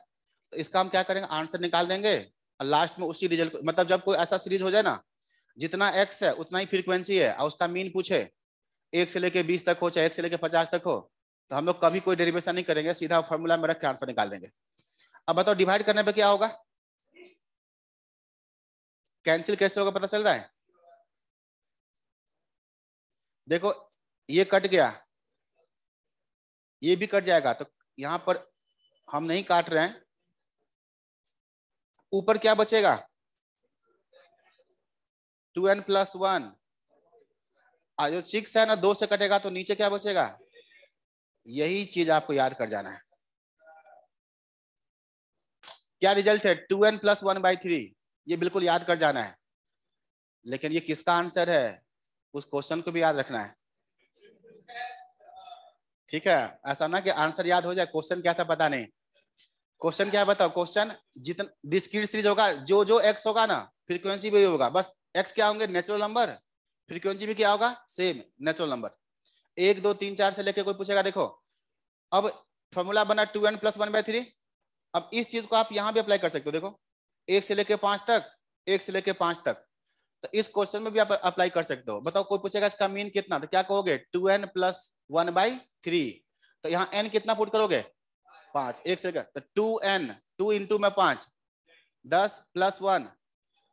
तो इसका हम क्या करेंगे? आंसर निकाल देंगे। और लास्ट में उसी रिज़ल्ट मतलब जब कोई ऐसा सीरीज़ हो जाए ना, जितना एक्स है, उतना ही फ्रीक्वेंसी है, और उसका मीन पूछे, एक से लेके बीस तक हो, चाहे एक से लेके पचास तक हो तो हम लोग कभी कोई डेरिवेशन नहीं करेंगे, सीधा फॉर्मूला में रख के आंसर निकाल देंगे। अब बताओ डिवाइड करने पे क्या होगा? कैंसिल कैसे होगा पता चल रहा है? देखो, ये कट गया। ये भी कट जाएगा तो यहाँ पर हम नहीं काट रहे हैं। ऊपर क्या बचेगा? Two n plus one. जो सिक्स है ना, दो से कटेगा तो नीचे क्या बचेगा? यही चीज़ आपको याद कर जाना है। क्या रिज़ल्ट है? Two n plus one by three. ये बिल्कुल याद कर जाना है। लेकिन ये किसका आंसर है? उस क्वेश्चन को भी याद रखना है। ठीक है? ऐसा ना कि आंसर याद हो जाए क्वेश्चन क्या था पता नहीं। क्वेश्चन क्या बताओ? क्वेश्चन जितना डिस्क्रीट सीरीज़ होगा, जो जो एक्स होगा ना फ्रीक्वेंसी भी होगा। बस एक्स क्या होंगे? नेचुरल नंबर फ्रीक्वेंसी भी क्या होगा? सेम नेचुरल नंबर एक, दो, तीन, चार से लेके कोई पूछेगा, देखो। अब फॉर्मूला बना two n plus one by three अब इस चीज़ को आप यहाँ भी अप्लाई कर सकते हो, देखो। एक से लेके पाँच तक, एक से लेके पाँच तक। तो इस क्वेश्चन में भी आप अप्लाई कर सकते हो। बताओ, कोई पूछेगा इसका मीन कितना? तो क्या कहोगे? Two n plus one by three तो यहाँ एन कितना पुट करोगे? पाँच। एक से तो टू एन टू इंटू में पाँच। दस प्लस वन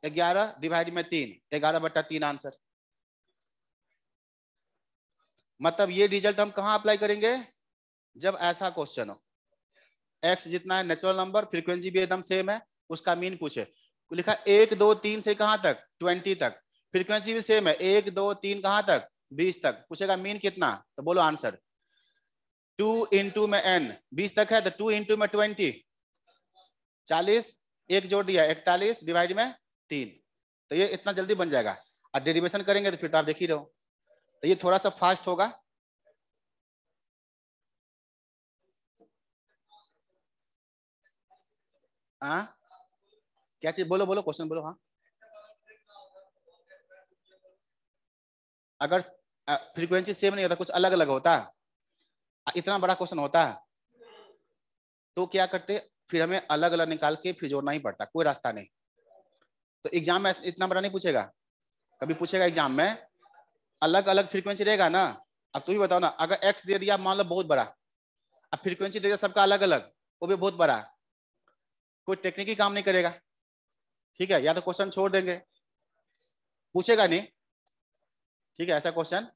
ग्यारह डिवाइड में तीन। ग्यारह बट्टा तीन आंसर मतलब ये रिज़ल्ट हम कहा अप्लाई करेंगे? जब ऐसा क्वेश्चन हो। एक्स जितना है नेचुरल नंबर फ्रीक्वेंसी भी एकदम सेम है, उसका मीन पूछे। लिखा एक, दो, तीन से कहाँ तक? ट्वेंटी तक। फ्रीक्वेंसी भी सेम है। एक, दो, तीन कहाँ तक? बीस तक। पूछेगा मीन कितना? तो बोलो आंसर टू इंटू में एन बीस तक है तो टू इंटू में ट्वेंटी। चालीस, एक जोड़ दिया, इकतालीस डिवाइड में तीन। तो ये इतना जल्दी बन जाएगा। और डेरिवेशन करेंगे तो फिर तो आप देख ही रहो तो ये थोड़ा सा फास्ट होगा। हाँ? क्या चीज़? बोलो बोलो क्वेश्चन बोलो हाँ। अगर फ्रीक्वेंसी सेम नहीं होता, कुछ अलग अलग होता इतना बड़ा क्वेश्चन होता तो क्या करते, फिर हमें अलग अलग निकाल के फिर जोड़ना ही पड़ता, कोई रास्ता नहीं। तो एग्ज़ाम में इतना बड़ा नहीं पूछेगा। कभी पूछेगा एग्ज़ाम में, अलग अलग फ्रीक्वेंसी रहेगा ना, अब तू ही बताओ ना, अगर एक्स दे दिया, मान लो बहुत बड़ा, अब फ्रीक्वेंसी दे दिया सबका अलग अलग, वो भी बहुत बड़ा, कोई टेक्निकी काम नहीं करेगा। ठीक है? या तो क्वेश्चन छोड़ देंगे। पूछेगा नहीं। ठीक है, ऐसा क्वेश्चन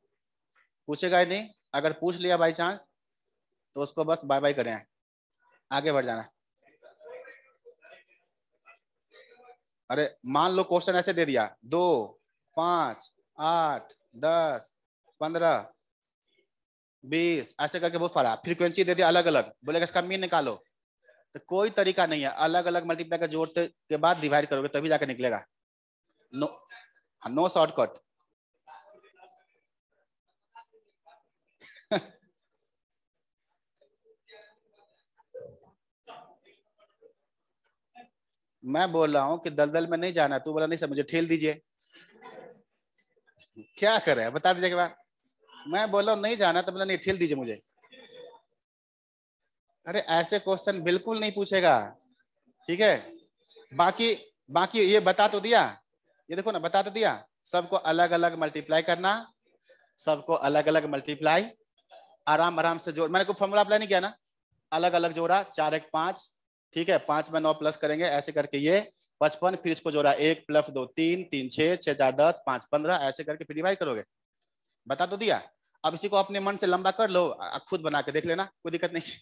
पूछेगा ही नहीं। अगर पूछ लिया बाई चांस तो उसको बस बाय बाय करें। आगे बढ़ जाना। अरे, मान लो क्वेश्चन ऐसे दे दिया। दो, पाँच, आठ, दस, पंद्रह, बीस, ऐसे करके बहुत फरा फ्रीक्वेंसी दे दिया अलग अलग बोलेगा, इसका मीन निकालो। तो कोई तरीका नहीं है। अलग अलग मल्टीप्लाई का जोड़ते के बाद डिवाइड करोगे, तभी जाकर निकलेगा। नो हाँ नो शॉर्टकट <laughs> मैं बोल रहा हूँ कि दलदल में नहीं जाना तू बोला, नहीं सर, मुझे ठेल दीजिए। क्या करे? बता दीजिए के बाद मैं बोला नहीं जाना तो बोला, नहीं, ठेल दीजिए मुझे। अरे, ऐसे क्वेश्चन बिल्कुल नहीं पूछेगा। ठीक है? बाकी बाकी ये बता तो दिया। ये देखो ना, बता तो दिया। सबको अलग अलग मल्टीप्लाई करना, सबको अलग अलग मल्टीप्लाई आराम आराम से जोड़। मैंने कोई फॉर्मूला अप्लाई नहीं किया ना? अलग अलग जोड़ा, चार एक पाँच, ठीक है? पाँच में नौ प्लस करेंगे, ऐसे करके ये पचपन, फिर इसको जोड़ा एक प्लस दो तीन तीन छह छह चार दस, पाँच पंद्रह, ऐसे करके फिर डिवाइड करोगे। बता तो दिया। अब इसी को अपने मन से लंबा कर लो खुद बना के देख लेना, कोई दिक्कत नहीं।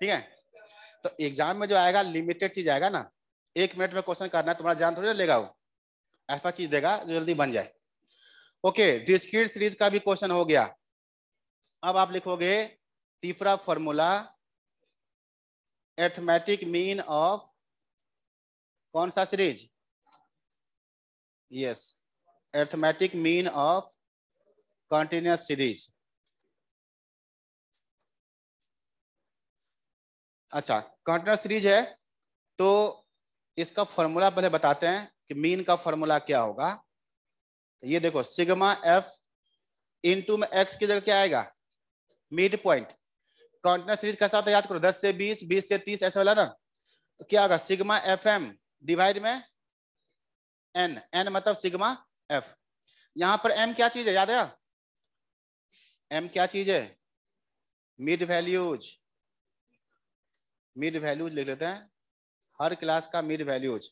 ठीक है? तो एग्ज़ाम में जो आएगा लिमिटेड चीज़ आएगा ना, एक मिनट में क्वेश्चन करना है, तुम्हारा जान थोड़ी लेगा वो। ऐसा चीज़ देगा जो जल्दी बन जाए। ओके डिस्क्रीट सीरीज़ का भी क्वेश्चन हो गया। अब आप लिखोगे, तीसरा फॉर्मूला एथमेटिक मीन ऑफ़ कौन सा series yes arithmetic mean of continuous series अच्छा कंटिन्यूस सीरीज़ है तो इसका फॉर्मूला पहले बताते हैं कि मीन का फॉर्मूला क्या होगा। ये देखो सिग्मा एफ़ इंटू में एक्स की जगह क्या आएगा? मिड पॉइंट कंटिन्यूस सीरीज़ कैसा होता है याद करो 10 से 20 20 से 30 ऐसा वाला ना? तो क्या होगा? सिग्मा एफ़ एम डिवाइड में एन एन मतलब सिग्मा एफ़ यहाँ पर एम क्या चीज़ है, याद है? एम क्या चीज़ है? मिड वैल्यूज़ मिड वैल्यूज़ लिख लेते हैं। हर क्लास का मिड वैल्यूज़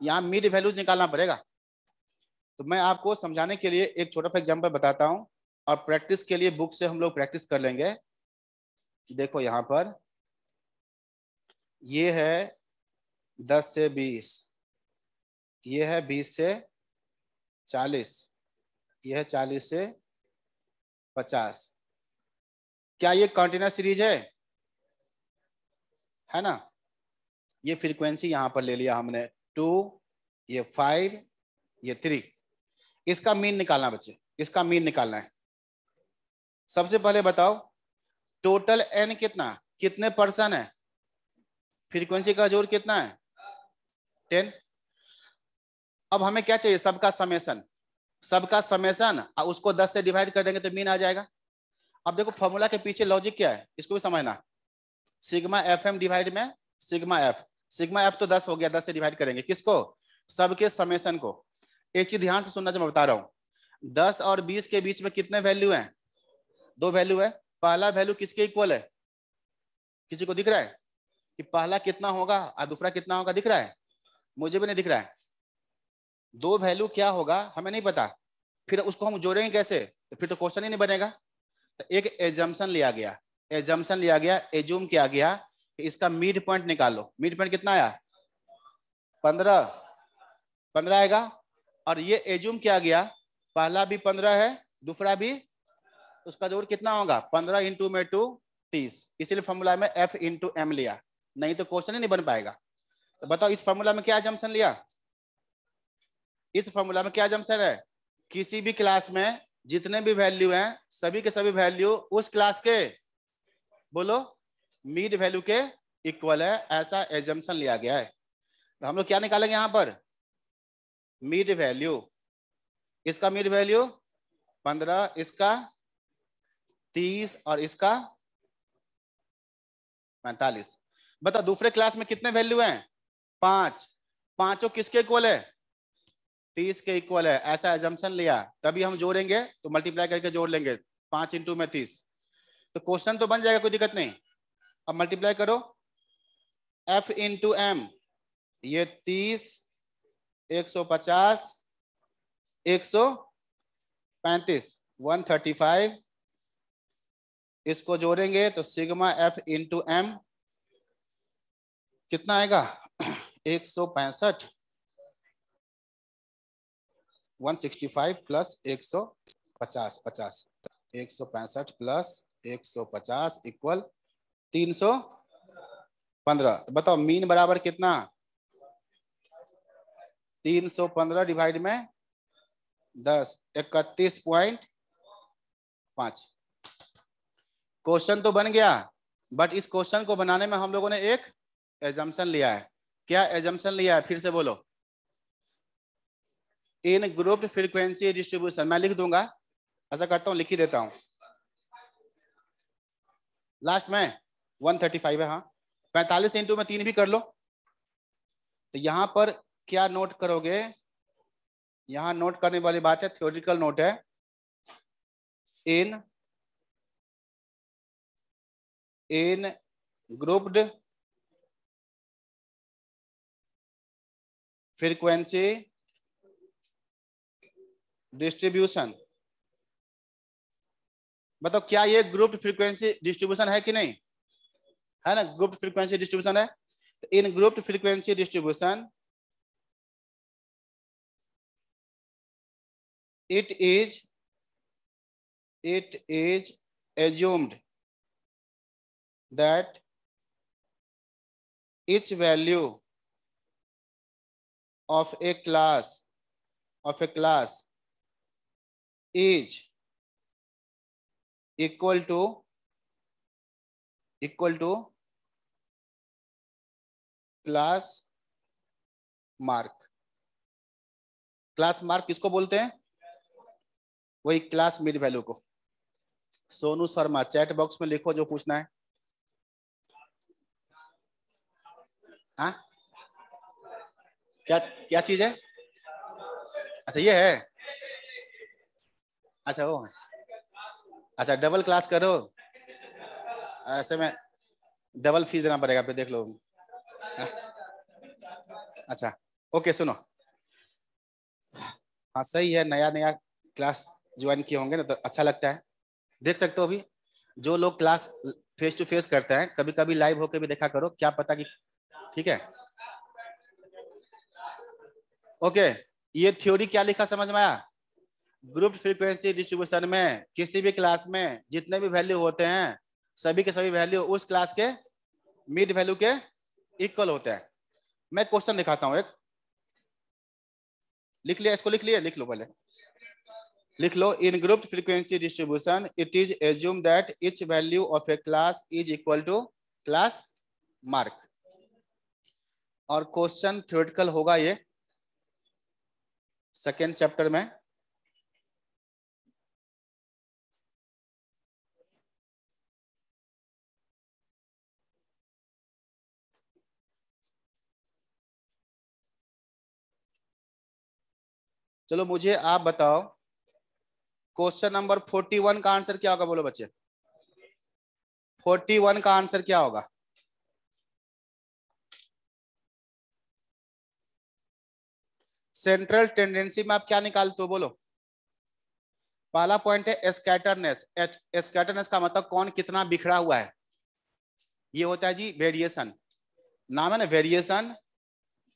यहाँ मिड वैल्यूज़ निकालना पड़ेगा। तो मैं आपको समझाने के लिए एक छोटा सा एग्ज़ाम्पल बताता हूँ और प्रैक्टिस के लिए बुक से हम लोग प्रैक्टिस कर लेंगे। देखो यहाँ पर। ये है दस से बीस। ये है बीस से चालीस। ये है चालीस से पचास। क्या ये कंटिन्यूस सीरीज़ है? है ना? ये फ्रीक्वेंसी यहाँ पर ले लिया हमने टू ये फाइव ये थ्री इसका मीन निकालना बच्चे, इसका मीन निकालना है। सबसे पहले बताओ टोटल एन कितना? कितने पर्सन है? फ्रीक्वेंसी का ज़ोर कितना है? टेन अब हमें क्या चाहिए? सबका समेसन सबका समेसन उसको दस से डिवाइड कर देंगे तो मीन आ जाएगा। अब देखो फॉर्मूला के पीछे लॉजिक क्या है? इसको भी समझना। सिग्मा एफ़ एम डिवाइड में सिग्मा एफ़। सिग्मा एफ़ तो दस हो गया, दस से डिवाइड करेंगे। किसको? सबके समेसन को। एक चीज़ ध्यान से सुनना जो मैं बता रहा हूँ। दस और बीस के बीच में कितने वैल्यू हैं? दो वैल्यू है। पहला वैल्यू किसके इक्वल है? किसी को दिख रहा है? कि पहला कितना होगा और दूसरा कितना होगा दिख रहा है? मुझे भी नहीं दिख रहा है। दो वैल्यू क्या होगा, हमें नहीं पता। फिर उसको हम जोड़ेंगे कैसे? तो फिर तो क्वेश्चन ही नहीं बनेगा। तो एक एजम्सन लिया गया। एजम्सन लिया गया एजूम किया गया, कि इसका मिड पॉइंट निकालो। मिड पॉइंट कितना आया? पंद्रह। पंद्रह आएगा। और ये एजूम किया गया। पहला भी पंद्रह है, दूसरा भी उसका जोड़ कितना होगा? पंद्रह इंटू में टू तीस। इसीलिए फॉर्मूला में एफ़ इंटू एम लिया। नहीं तो क्वेश्चन ही नहीं बन पाएगा। तो बताओ, इस फॉर्मूला में क्या जम्सन लिया? इस फॉर्मूला में क्या जम्सन है? किसी भी क्लास में जितने भी वैल्यू हैं, सभी के सभी वैल्यू उस क्लास के बोलो मीड वैल्यू के इक्वल है, ऐसा एजम्पन लिया गया है। तो हम लोग क्या निकालेंगे यहाँ पर? मीड वैल्यू इसका मीड वैल्यू पंद्रह, इसका तीस और इसका पैंतालीस। बता, दूसरे क्लास में कितने वैल्यू हैं? पाँच। पाँचों किसके इक्वल है? तीस के इक्वल है। ऐसा एजम्पन लिया, तभी हम जोड़ेंगे तो मल्टीप्लाई करके जोड़ लेंगे। पाँच इंटू में तीस। तो क्वेश्चन तो बन जाएगा, कोई दिक्कत नहीं। अब मल्टीप्लाई करो। एफ़ इंटू एम ये तीस, एक सौ पचास, एक सौ पैंतीस, वन थर्टी फाइव। इसको जोड़ेंगे तो सिग्मा एफ़ इंटू एम कितना आएगा? एक सौ पैंसठ, वन सिक्सटी फाइव प्लस एक सौ पचास पचास, एक सौ पैंसठ प्लस एक सौ पचास इक्वल तीन सौ पंद्रह। बताओ मीन बराबर कितना? तीन सौ पंद्रह डिवाइड में दस, इकतीस पॉइंट पाँच। क्वेश्चन तो बन गया बट इस क्वेश्चन को बनाने में हम लोगों ने एक एजम्पन लिया है। क्या एजम्पन लिया है? फिर से बोलो। इन ग्रुप फ्रीक्वेंसी डिस्ट्रीब्यूशन मैं लिख दूँगा, ऐसा करता हूँ, लिख ही देता हूँ। लास्ट में 135 है हाँ। पैंतालीस इंटू में तीन भी कर लो। तो यहाँ पर क्या नोट करोगे? यहाँ नोट करने वाली बात है थियोरिटिकल नोट है। In in grouped frequency distribution बताओ क्या ये ग्रुप फ्रीक्वेंसी डिस्ट्रीब्यूशन है कि नहीं? है ना? ग्रुप फ्रीक्वेंसी डिस्ट्रीब्यूशन है। तो in group frequency distribution it is it is assumed that each value of a class, of a class is equal to equal to class mark class mark किसको बोलते हैं? वही क्लास मिड वैल्यू को। सोनू शर्मा चैट बॉक्स में लिखो जो पूछना है। हाँ? क्या क्या चीज़ है? अच्छा ये है। अच्छा वो अच्छा डबल क्लास करो। ऐसे में डबल फ़ीस देना पड़ेगा, फिर देख लो। अच्छा ओके सुनो। हाँ सही है नया नया क्लास ज्वाइन किए होंगे ना तो अच्छा लगता है। देख सकते हो अभी, जो लोग क्लास फेस टू फेस करते हैं कभी कभी लाइव होकर भी देखा करो, क्या पता कि, ठीक है? ओके ये थ्योरी क्या लिखा, समझ में आया? ग्रुप फ्रीक्वेंसी डिस्ट्रीब्यूशन में, किसी भी क्लास में, जितने भी वैल्यू होते हैं, सभी के सभी वैल्यू उस क्लास के मिड वैल्यू के इक्वल होते हैं। मैं क्वेश्चन दिखाता हूँ एक। लिख लिया, इसको लिख लिया? लिख लो पहले। लिख लो in group frequency distribution it is assume that each value of a class is equal to class mark और क्वेश्चन थ्योरेटिकल होगा ये सेकेंड चैप्टर में। चलो मुझे आप बताओ। क्वेश्चन नंबर फोर्टी वन का आंसर क्या होगा? बोलो बच्चे। फोर्टी वन का आंसर क्या होगा? सेंट्रल टेंडेंसी में आप क्या निकालते हो? बोलो। पहला पॉइंट है स्कैटरनेस स्कैटरनेस का मतलब कौन कितना बिखरा हुआ है? ये होता है जी वेरिएशन नाम है ना वेरिएशन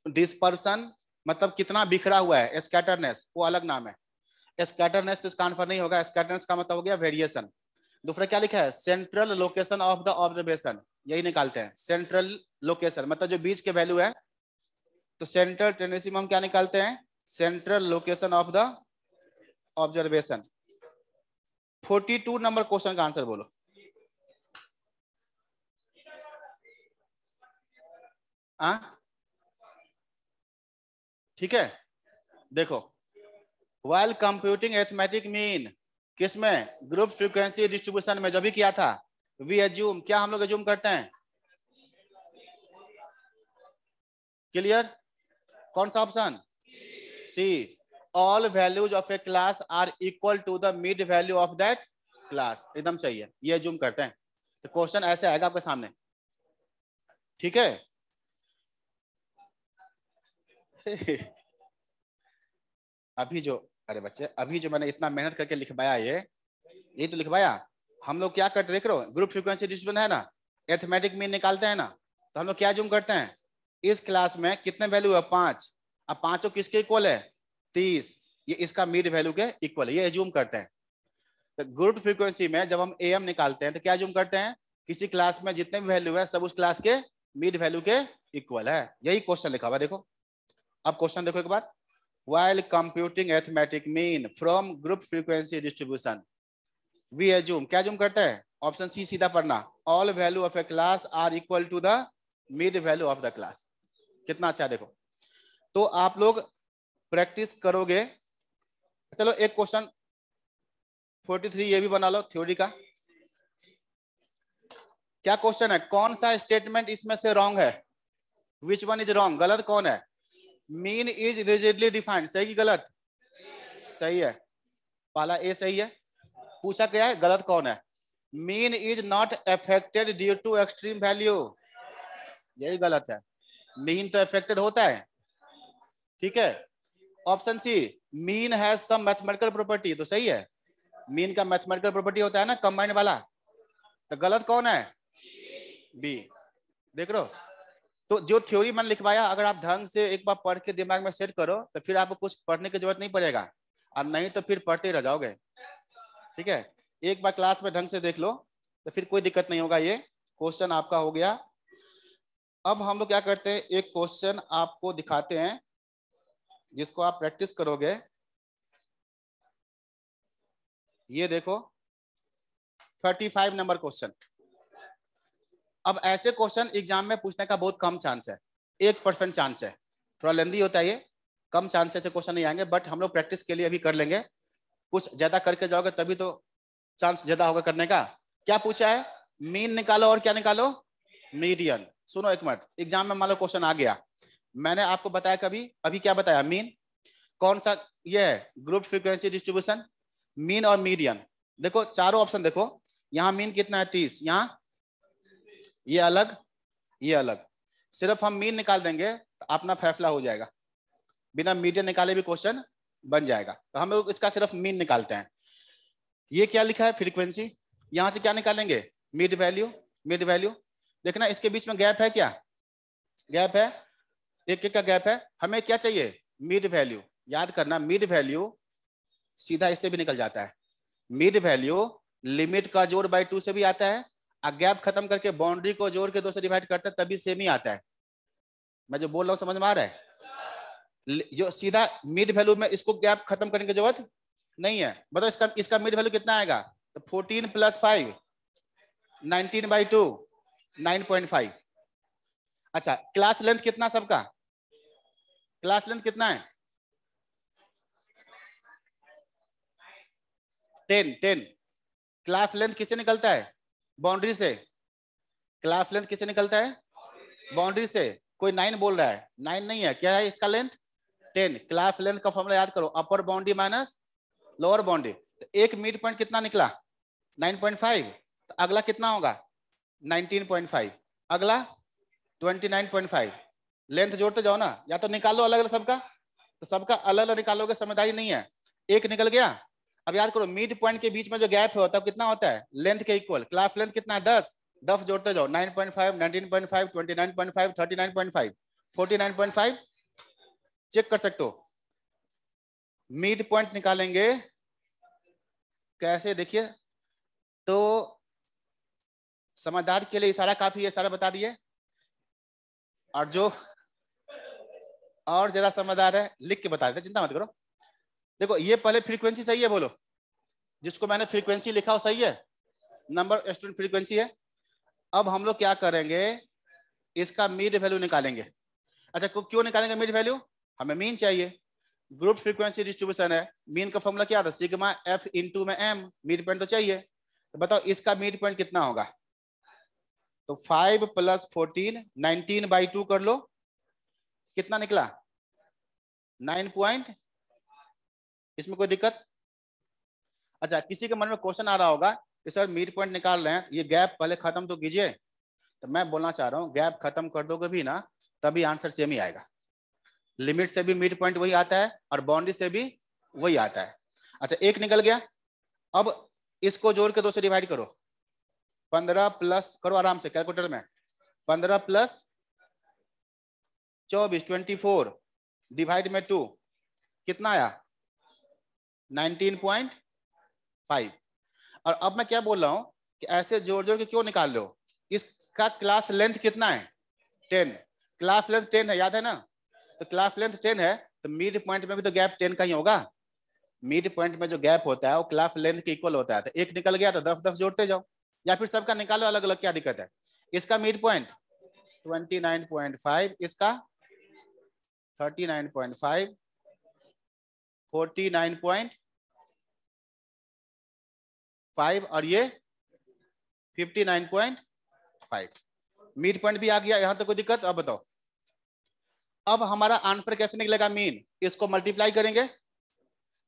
डिस्पर्सन मतलब कितना बिखरा हुआ है स्कैटरनेस वो अलग नाम है। स्कैटरनेस तो इसका आंसर नहीं होगा स्कैटरनेस का मतलब हो गया वेरिएशन दूसरा क्या लिखा है? Central location of the observation यही निकालते हैं सेंट्रल लोकेशन मतलब जो बीच के वैल्यू है तो सेंट्रल टेंडेंसी में हम क्या निकालते हैं? Central location of the observation 42 number question का आंसर बोलो। आ ठीक है? देखो वाइल कंप्यूटिंग एथमेटिक मीन किसमें? ग्रुप फ्रीक्वेंसी डिस्ट्रीब्यूशन में जो भी किया था वी एज्यूम क्या हम लोग एज्यूम करते हैं? क्लियर कौन सा option C all values of a class are equal to the mid value of that class एकदम सही है। ये जूम करते हैं। तो क्वेश्चन ऐसे आएगा आपके सामने। ठीक है? <laughs> अभी जो, अरे बच्चे, अभी जो मैंने इतना मेहनत करके लिखवाया ये ये तो लिखवाया। हम लोग क्या करते, देख रहे हो ग्रुप फ्रीक्वेंसी डिस्ट्रीब्यूशन है ना एथमेटिक मीन निकालते हैं ना तो हम लोग क्या जूम करते हैं? इस क्लास में कितने वैल्यू है? पाँच। अब पाँचों किसके इक्वल है? तीस। ये इसका मिड वैल्यू के इक्वल है, ये जूम करते हैं। तो ग्रुप फ्रिक्वेंसी में जब हम ए एम निकालते हैं तो क्या जूम करते हैं? किसी क्लास में जितने भी वैल्यू है, सब उस क्लास के मिड वैल्यू के इक्वल है। यही क्वेश्चन लिखा हुआ देखो। अब क्वेश्चन देखो एक बार. While computing arithmetic mean from group frequency distribution, we assume, क्या जूम करते हैं? ऑप्शन सी सीधा पढ़ना. All value of a class are equal to the mid value of the class कितना अच्छा देखो. तो आप लोग प्रैक्टिस करोगे. चलो एक क्वेश्चन 43 ये भी बना लो थ्योरी का. क्या क्वेश्चन है? कौन सा स्टेटमेंट इसमें से रॉन्ग है? विच वन इज़ रॉन्ग गलत कौन है? मीन इज़ रिजिडली डिफाइंड सही की गलत? सही है। पहला ए सही है। पूछा क्या है? गलत कौन है? Mean is not affected due to extreme value यही गलत है। मीन तो अफेक्टेड होता है। ठीक है? Option C mean has some mathematical property तो सही है। मीन का मैथमेटिकल प्रॉपर्टी होता है ना कंबाइंड वाला। तो गलत कौन है? बी देख लो तो जो थ्योरी मैंने लिखवाया, अगर आप ढंग से एक बार पढ़ के दिमाग में सेट करो तो फिर आपको कुछ पढ़ने की ज़रूरत नहीं पड़ेगा। और नहीं तो फिर पढ़ते रह जाओगे। ठीक है? एक बार क्लास में ढंग से देख लो तो फिर कोई दिक्कत नहीं होगा। ये क्वेश्चन आपका हो गया। अब हम लोग क्या करते हैं? एक क्वेश्चन आपको दिखाते हैं, जिसको आप प्रैक्टिस करोगे। ये देखो थर्टी फाइव नंबर क्वेश्चन अब ऐसे क्वेश्चन एग्ज़ाम में पूछने का बहुत कम चांस है। एक परसेंट चांस है। थोड़ा लेंदी होता है ये। कम चांस से क्वेश्चन नहीं आएँगे बट हम लोग प्रैक्टिस के लिए अभी कर लेंगे। कुछ ज़्यादा करके जाओगे तभी तो चांस ज़्यादा होगा करने का। क्या पूछा है? मीन निकालो और क्या निकालो? मीडियन सुनो एक मिनट। एग्ज़ाम में मान लो क्वेश्चन आ गया। मैंने आपको बताया कभी? अभी क्या बताया? मीन कौन सा? ये है। ग्रुप फ्रीक्वेंसी डिस्ट्रीब्यूशन मीन और मीडियन देखो, चारों ऑप्शन देखो। यहाँ मीन कितना है? तीस। यहाँ ये अलग ये अलग। सिर्फ़ हम मीन निकाल देंगे तो अपना फैसला हो जाएगा। बिना मीडियन निकाले भी क्वेश्चन बन जाएगा। तो हम लोग इसका सिर्फ़ मीन निकालते हैं। ये क्या लिखा है? फ्रीक्वेंसी यहाँ से क्या निकालेंगे? मिड वैल्यू मिड वैल्यू देखना, इसके बीच में गैप है क्या? गैप है। एक एक का गैप है। हमें क्या चाहिए? मिड वैल्यू याद करना मिड वैल्यू सीधा इससे भी निकल जाता है। मिड वैल्यू लिमिट का जोड़ बाई टू से भी आता है। और गैप खत्म करके बाउंड्री को जोड़ के दो से डिवाइड करते हैं, तभी सेम ही आता है। मैं जो बोल रहा हूँ, समझ में आ रहा है? जो सीधा मिड वैल्यू में इसको गैप खत्म करने की ज़रूरत नहीं है। बताओ इसका इसका मिड वैल्यू कितना आएगा? तो fourteen plus five nineteen by two nine point five अच्छा क्लास लेंथ कितना सबका? क्लास लेंथ कितना है? टेन टेन क्लास लेंथ किससे निकलता है? बाउंड्री से। क्लास लेंथ किसे निकलता है? बाउंड्री से। कोई नाइन बोल रहा है। नाइन नहीं है। क्या है इसका लेंथ? टेन। क्लास लेंथ का फॉर्मूला याद करो। Upper boundary minus lower boundary. तो एक मिड पॉइंट कितना निकला? 9.5 तो अगला कितना होगा? 19.5 अगला? 29.5 लेंथ जोड़ते जाओ ना। या तो निकालो अलग अलग सबका। तो सबका अलग अलग निकालोगे, समझदारी नहीं है। एक निकल गया। अब याद करो मिड पॉइंट के बीच में जो गैप है तब कितना होता है? लेंथ के इक्वल क्लास लेंथ कितना है? दस। दस जोड़ते जाओ 9.5, 19.5, 29.5, 39.5, 49.5 चेक कर सकते हो। मिड पॉइंट निकालेंगे। कैसे? देखिए। तो समझदार के लिए इशारा काफ़ी है सारा बता दिए। और जो और ज़्यादा समझदार है लिख के बता देते चिंता मत करो। देखो, ये पहले फ्रीक्वेंसी सही है, बोलो। जिसको मैंने फ्रीक्वेंसी लिखा हो सही है? नंबर स्टूडेंट फ्रीक्वेंसी है। अब हम लोग क्या करेंगे? इसका मिड वैल्यू निकालेंगे। अच्छा क्यों निकालेंगे मिड वैल्यू हमें मीन चाहिए। ग्रुप फ्रीक्वेंसी डिस्ट्रीब्यूशन है। मीन का फॉर्मूला क्या था? सिग्मा एफ़ इंटू में एम मिड पॉइंट तो चाहिए। तो बताओ, इसका मिड पॉइंट कितना होगा? तो five plus fourteen nineteen by two कर लो। कितना निकला? नाइन पॉइंट इसमें कोई दिक्कत? अच्छा किसी के मन में क्वेश्चन आ रहा होगा कि सर मिड पॉइंट निकाल रहे हैं, ये गैप पहले खत्म तो कीजिए। तो मैं बोलना चाह रहा हूँ गैप खत्म कर दोगे भी ना, तभी आंसर सेम ही आएगा। लिमिट से भी मिड पॉइंट वही आता है और बाउंड्री से भी वही आता है। अच्छा एक निकल गया। अब इसको जोड़ के दो से डिवाइड करो। पंद्रह प्लस करो आराम से कैलकुलेटर में। पंद्रह प्लस चौबीस ट्वेंटी फोर डिवाइड में टू कितना आया? Nineteen point five. और अब मैं क्या बोल रहा हूँ कि ऐसे जोड़ जोड़ के क्यों निकाल लो इसका क्लास लेंथ कितना है? टेन। क्लास लेंथ टेन है, याद है ना? तो क्लास लेंथ टेन है तो मिड पॉइंट में भी तो गैप टेन का ही होगा। मिड पॉइंट में जो गैप होता है, वो क्लास लेंथ के इक्वल होता है। तो एक निकल गया तो दस दस जोड़ते जाओ। या फिर सबका निकालो अलग अलग क्या दिक्कत है? इसका mid point twenty nine point five, इसका फोर्टी नाइन पॉइंट फाइव और ये fifty nine point five. Mid point भी आ गया, यहाँ तक तो कोई दिक्कत? अब बताओ। अब हमारा आंसर कैसे निकलेगा मीन? इसको मल्टीप्लाई करेंगे।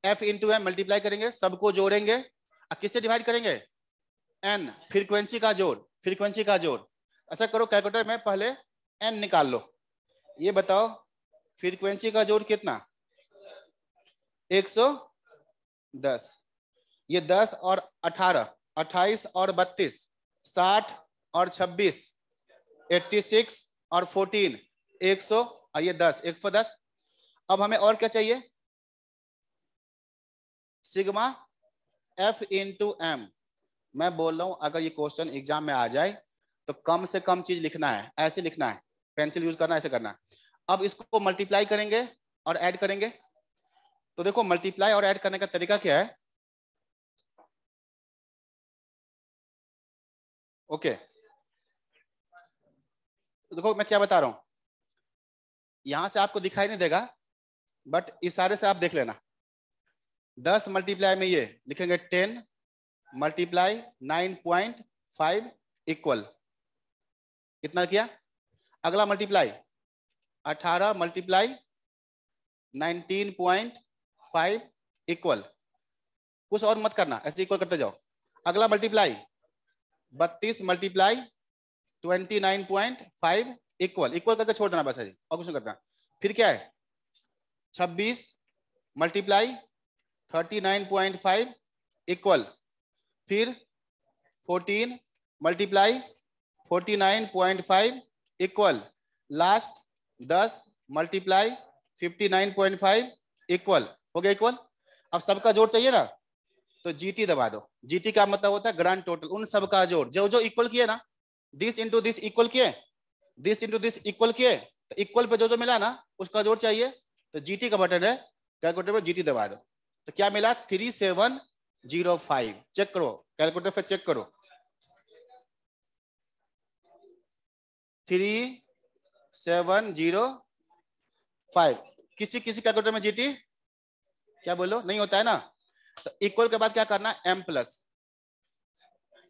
एफ़ इंटू एम मल्टीप्लाई करेंगे, सबको जोड़ेंगे। और किससे डिवाइड करेंगे? एन फ्रीक्वेंसी का जोड़ फ्रीक्वेंसी का जोड़। ऐसा करो कैलकुलेटर में पहले एन निकाल लो। ये बताओ फ्रीक्वेंसी का जोड़ कितना? 110 ये 10 और 18 28 और 32 60 और 26 86 और 14 100 और ये दस, एक सौ दस। अब हमें और क्या चाहिए? Sigma F into M. मैं बोल रहा हूँ, अगर ये क्वेश्चन एग्ज़ाम में आ जाए तो कम से कम चीज़ लिखना है, ऐसे लिखना है। पेंसिल यूज़ करना, ऐसे करना। अब इसको मल्टीप्लाई करेंगे और ऐड करेंगे। तो देखो मल्टीप्लाई और ऐड करने का तरीका क्या है? ओके तो देखो, मैं क्या बता रहा हूँ? यहाँ से आपको दिखाई नहीं देगा बट इशारे से आप देख लेना। दस मल्टीप्लाई में ये लिखेंगे ten multiply nine point five equal कितना किया? अगला मल्टीप्लाई अठारह multiply nineteen point five equal कुछ और मत करना, ऐसे इक्वल करते जाओ। अगला मल्टीप्लाई बत्तीस multiply twenty nine point five equal equal करके छोड़ देना बस है और कुछ करना। फिर क्या है? छब्बीस multiply thirty nine point five equal फिर fourteen multiply forty nine point five equal last दस multiply fifty nine point five equal हो गया इक्वल अब सबका जोड़ चाहिए ना? तो जीटी दबा दो। जीटी का मतलब होता है ग्रांड टोटल उन सबका जोड़। जो जो इक्वल किए ना दिस इंटू दिस इक्वल किए दिस इंटू दिस इक्वल किए तो इक्वल पे जो जो मिला ना, उसका जोड़ चाहिए। तो जीटी का बटन है कैलकुलेटर में जीटी दबा दो। तो क्या मिला? Three seven zero five check करो। कैलकुलेटर पे चेक करो। थ्री सेवन ज़ीरो फाइव किसी किसी कैलकुलेटर में जीटी क्या बोलो? नहीं होता है ना? तो इक्वल के बाद क्या करना? एम प्लस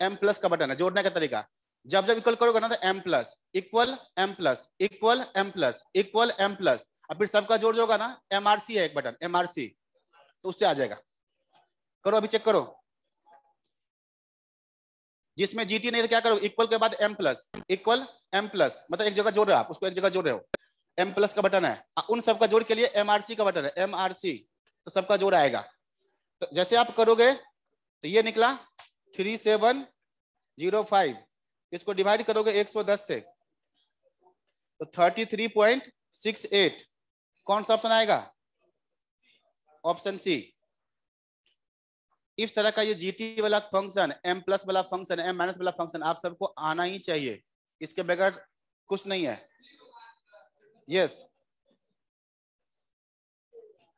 एम प्लस का बटन है, जोड़ने का तरीका। जब जब इक्वल करोगे ना तो M plus equal M plus equal M plus equal M plus अब फिर सबका जोड़ जो होगा ना एमआरसी है एक बटन एमआरसी तो उससे आ जाएगा। करो, अभी चेक करो। जिसमें जीटी नहीं तो क्या करो? इक्वल के बाद M plus equal M plus मतलब एक जगह जोड़ रहे हो आप, उसको एक जगह जोड़ रहे हो। एम प्लस का बटन है। उन सबका जोड़ के लिए एमआरसी का बटन है एमआरसी तो सबका जोड़ आएगा। तो जैसे आप करोगे तो ये निकला थ्री सेवन ज़ीरो फाइव। इसको डिवाइड करोगे एक सौ दस से। तो thirty three point six eight. कौन सा ऑप्शन आएगा? ऑप्शन सी इस तरह का ये जीटी वाला फ़ंक्शन एम प्लस वाला फ़ंक्शन एम माइनस वाला फ़ंक्शन आप सबको आना ही चाहिए। इसके बगैर कुछ नहीं है। यस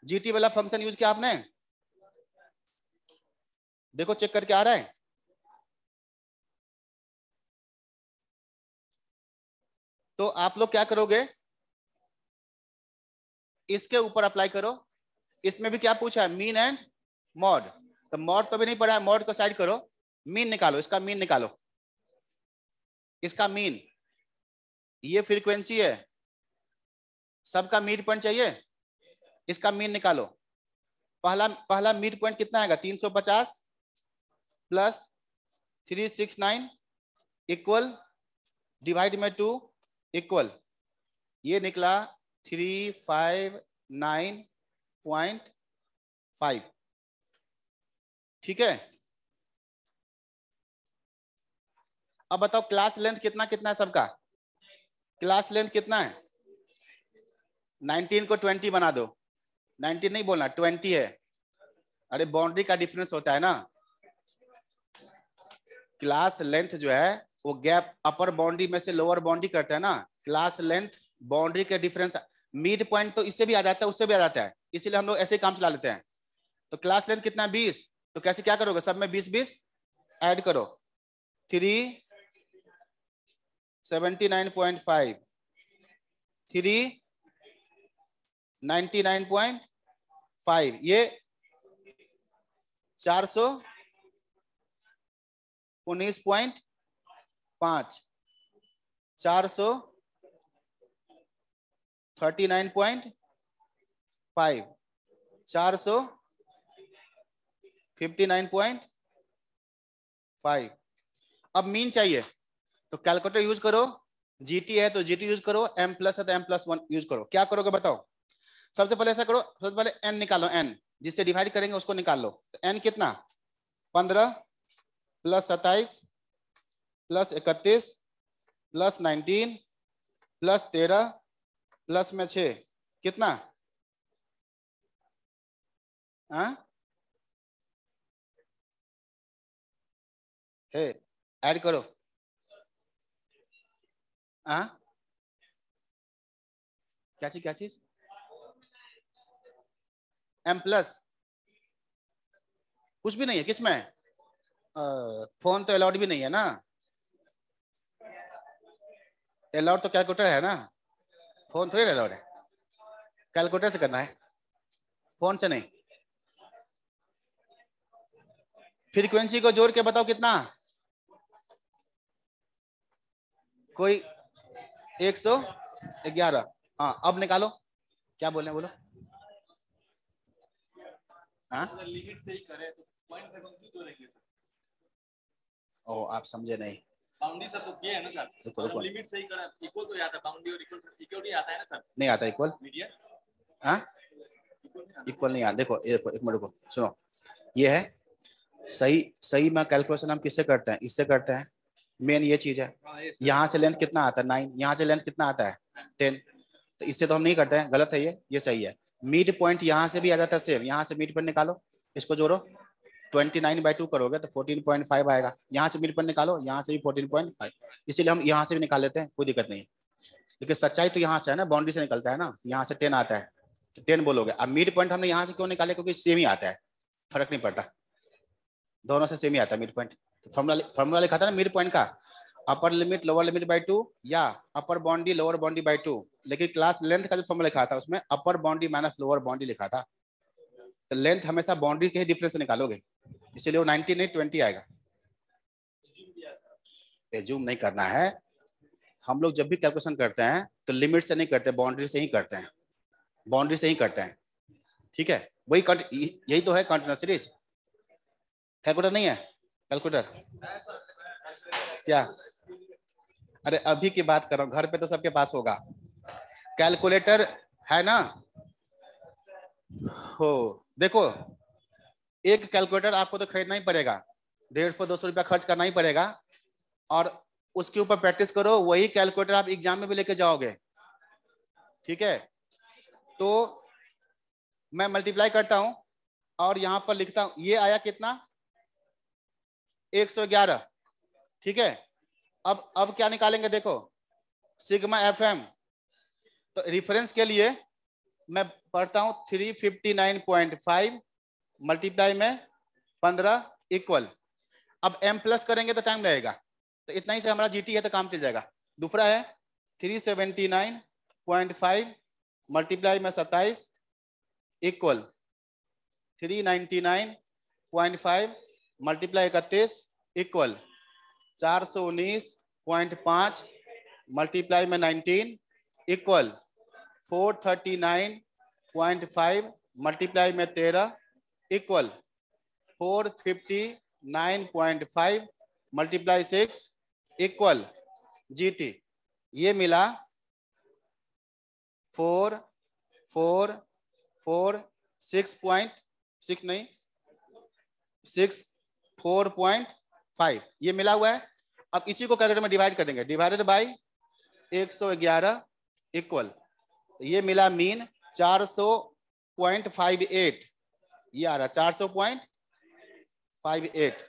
जीटी वाला फ़ंक्शन यूज़ किया आपने? देखो चेक करके आ रहा है। तो आप लोग क्या करोगे? इसके ऊपर अप्लाई करो। इसमें भी क्या पूछा है? मीन एंड मॉड तो मॉड तो भी नहीं पड़ा है मॉड को साइड करो। मीन निकालो, इसका मीन निकालो। इसका मीन ये फ्रीक्वेंसी है। सबका मीन पॉइंट चाहिए? इसका मीन निकालो। पहला पहला मीड पॉइंट कितना आएगा? 350 प्लस 369 इक्वल डिवाइड में टू इक्वल। ये निकला three five nine point five. ठीक है? अब बताओ, क्लास लेंथ कितना कितना है सबका? क्लास लेंथ कितना है? 19 को 20 बना दो। 19 नहीं बोलना 20 है। अरे बाउंड्री का डिफरेंस होता है ना। क्लास लेंथ जो है, वो गैप अपर बाउंड्री में से लोअर बाउंड्री करते हैं ना। क्लास लेंथ बाउंड्री के डिफरेंस मिड पॉइंट तो इससे भी आ जाता है, उससे भी आ जाता है। इसीलिए हम लोग ऐसे काम चला लेते हैं। तो क्लास लेंथ कितना बीस। तो कैसे क्या करोगे? सब में बीस बीस? ऐड करो। Three seventy nine point five three ninety nine point five. ये चार सौ उन्नीस पॉइंट पाँच। चार सौ थर्टी नाइन पॉइंट फाइव। चार सौ फिफ्टी नाइन पॉइंट फाइव। अब मीन चाहिए तो कैलकुलेटर यूज़ करो। जीटी है तो जीटी यूज़ करो। एम प्लस है तो एम प्लस वन यूज़ करो। क्या करोगे बताओ? सबसे पहले ऐसा करो, सबसे पहले एन निकालो एन जिससे डिवाइड करेंगे, उसको निकाल लो। तो एन कितना? पंद्रह प्लस सत्ताईस प्लस इकतीस प्लस नाइनटीन प्लस तेरह प्लस में छ कितना? हाँ? है ऐड करो। हाँ? क्या चीज़ क्या चीज़? एम प्लस कुछ भी नहीं है, किसमें? फ़ोन तो अलाउड भी नहीं है ना? अलाउड तो कैलकुलेटर है ना? फ़ोन थोड़ी अलाउड है। कैलकुलेटर से करना है। फ़ोन से नहीं। फ्रीक्वेंसी को जोड़ के बताओ कितना? कोई एक सौ ग्यारह। हाँ अब निकालो। क्या बोले बोलो हाँ? लिमिट से ही करे तो पॉइंट तक हम क्यों जोड़ेंगे ओ आप समझे नहीं। बाउंड्री सर तो किया है ना सर। लिमिट सही करा इक्वल तो आता बाउंड्री और इक्वल इक्वल नहीं आता है ना सर नहीं आता इक्वल मीडियन हाँ? इक्वल नहीं आता। इक्वल देखो ये एक मिनट रुको सुनो। ये है सही सही में कैलकुलेशन हम किससे करते हैं? इससे करते हैं। मेन ये चीज़ है। हाँ, ये सर। यहाँ से लेंथ कितना आता है? नाइन यहाँ से लेंथ कितना आता है? टेन तो इससे तो हम नहीं करते हैं। गलत है ये। ये सही है। मिड पॉइंट यहाँ से भी आ जाता है सेम यहाँ से मिड पॉइंट निकालो. इसको जोड़ो. ट्वेंटी नाइन बाई टू करोगे तो फोर्टीन पॉइंट फाइव आएगा. यहाँ से मिड पॉइंट निकालो. यहाँ से भी फोर्टीन पॉइंट फाइव इसीलिए हम यहाँ से भी निकाल लेते हैं. कोई दिक्कत नहीं लेकिन सच्चाई तो यहाँ से है ना? बाउंड्री से निकलता है ना? यहाँ से टेन आता है. तो टेन बोलोगे. अब मिड पॉइंट हमने यहाँ से क्यों निकाले? क्योंकि सेम ही आता है. फ़र्क नहीं पड़ता. दोनों से सेम ही आता है मिड पॉइंट फॉर्मूला फॉर्मूला लिखा था ना मिड पॉइंट का? Upper limit lower limit by two या upper boundary lower boundary by two लेकिन क्लास लेंथ का जो फॉर्मूला लिखा था, उसमें upper boundary minus lower boundary लिखा था। तो लेंथ हमेशा बाउंड्री के ही डिफरेंस निकालोगे। इसलिए वो 90 नहीं 20 आएगा। जूम नहीं करना है। हम लोग जब भी कैलकुलेशन करते हैं तो लिमिट से नहीं करते बाउंड्री से ही करते हैं। बाउंड्री से ही करते हैं। ठीक है? वही यही तो है कंटिन्यूस सीरीज़ कैलकुलेटर नहीं है? कैलकुलेटर क्या? अरे, अभी की बात कर रहा घर पे तो सबके पास होगा। कैलकुलेटर है ना? हो। देखो, एक कैलकुलेटर आपको तो खरीदना ही पड़ेगा। डेढ़ सौ, दो सौ रुपया खर्च करना ही पड़ेगा। और उसके ऊपर प्रैक्टिस करो, वही कैलकुलेटर आप एग्ज़ाम में भी लेके जाओगे। ठीक है? तो मैं मल्टीप्लाई करता हूँ और यहाँ पर लिखता हूँ, ये आया कितना? 111 ठीक है? अब अब क्या निकालेंगे देखो? Sigma F M. तो रिफरेंस के लिए मैं पढ़ता हूँ 359.5 मल्टीप्लाई में 15 इक्वल अब एम प्लस करेंगे तो टाइम लगेगा। तो इतना ही से हमारा जीटी है तो काम चल जाएगा। दूसरा है 379.5 मल्टीप्लाई में 27 इक्वल 399.5 मल्टीप्लाई इकतीस इक्वल चार सौ उन्नीस पॉइंट पाँच मल्टीप्लाई में 19 equal four thirty nine point five multiply में तेरह equal four fifty nine point five multiply six equal G T ये मिला four four four, six point, six नहीं, सिक्स, फोर पॉइंट फाइव ये मिला हुआ है। अब इसी को कैलकुलेटर में डिवाइड कर देंगे। डिवाइडेड बाई एक सौ ग्यारह इक्वल ये मिला मीन चार सौ पॉइंट फाइव एट। ये आ रहा चार सौ पॉइंट फाइव एट।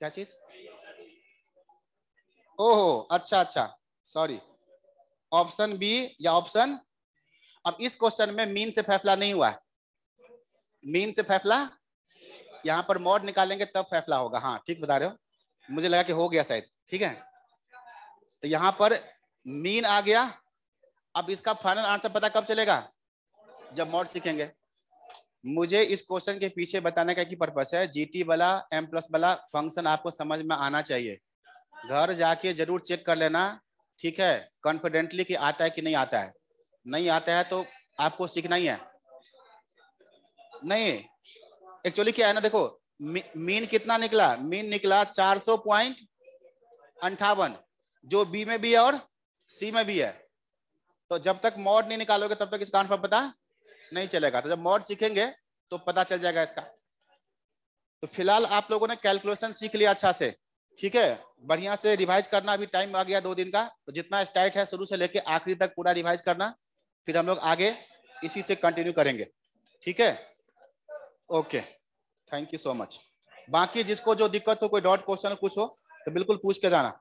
क्या चीज़? ओहो अच्छा अच्छा। सॉरी ऑप्शन बी या ऑप्शन अब इस क्वेश्चन में मीन से फैसला नहीं हुआ है। मीन से फैसला यहाँ पर मॉड निकालेंगे, तब फैसला होगा। हाँ ठीक बता रहे हो? मुझे लगा कि हो गया शायद, ठीक है? तो यहाँ पर मीन आ गया। अब इसका फाइनल आंसर पता कब चलेगा? जब मॉड सीखेंगे। मुझे इस क्वेश्चन के पीछे बताने का की पर्पस है। जीटी वाला एम प्लस वाला फ़ंक्शन आपको समझ में आना चाहिए। घर जाके ज़रूर चेक कर लेना, ठीक है? कॉन्फिडेंटली कि आता है कि नहीं आता है। नहीं आता है तो आपको सीखना ही है। नहीं एक्चुअली क्या है ना, देखो मीन कितना निकला? मीन निकला 400 पॉइंट अंठावन। जो बी में भी है और सी में भी है। तो जब तक मॉड नहीं निकालोगे, तब तक इसका आंसर पता नहीं चलेगा। तो जब मॉड सीखेंगे तो पता चल जाएगा इसका। तो फ़िलहाल आप लोगों ने कैलकुलेशन सीख लिया अच्छा से। ठीक है? बढ़िया से रिवाइज करना। अभी टाइम आ गया दो दिन का। तो जितना स्टार्ट है शुरू से लेके आखिरी तक पूरा रिवाइज करना। फिर हम लोग आगे इसी से कंटिन्यू करेंगे। ठीक है? Okay. Thank you so much बाकी जिसको जो दिक्कत हो, कोई डॉट क्वेश्चन कुछ हो तो बिल्कुल पूछ के जाना।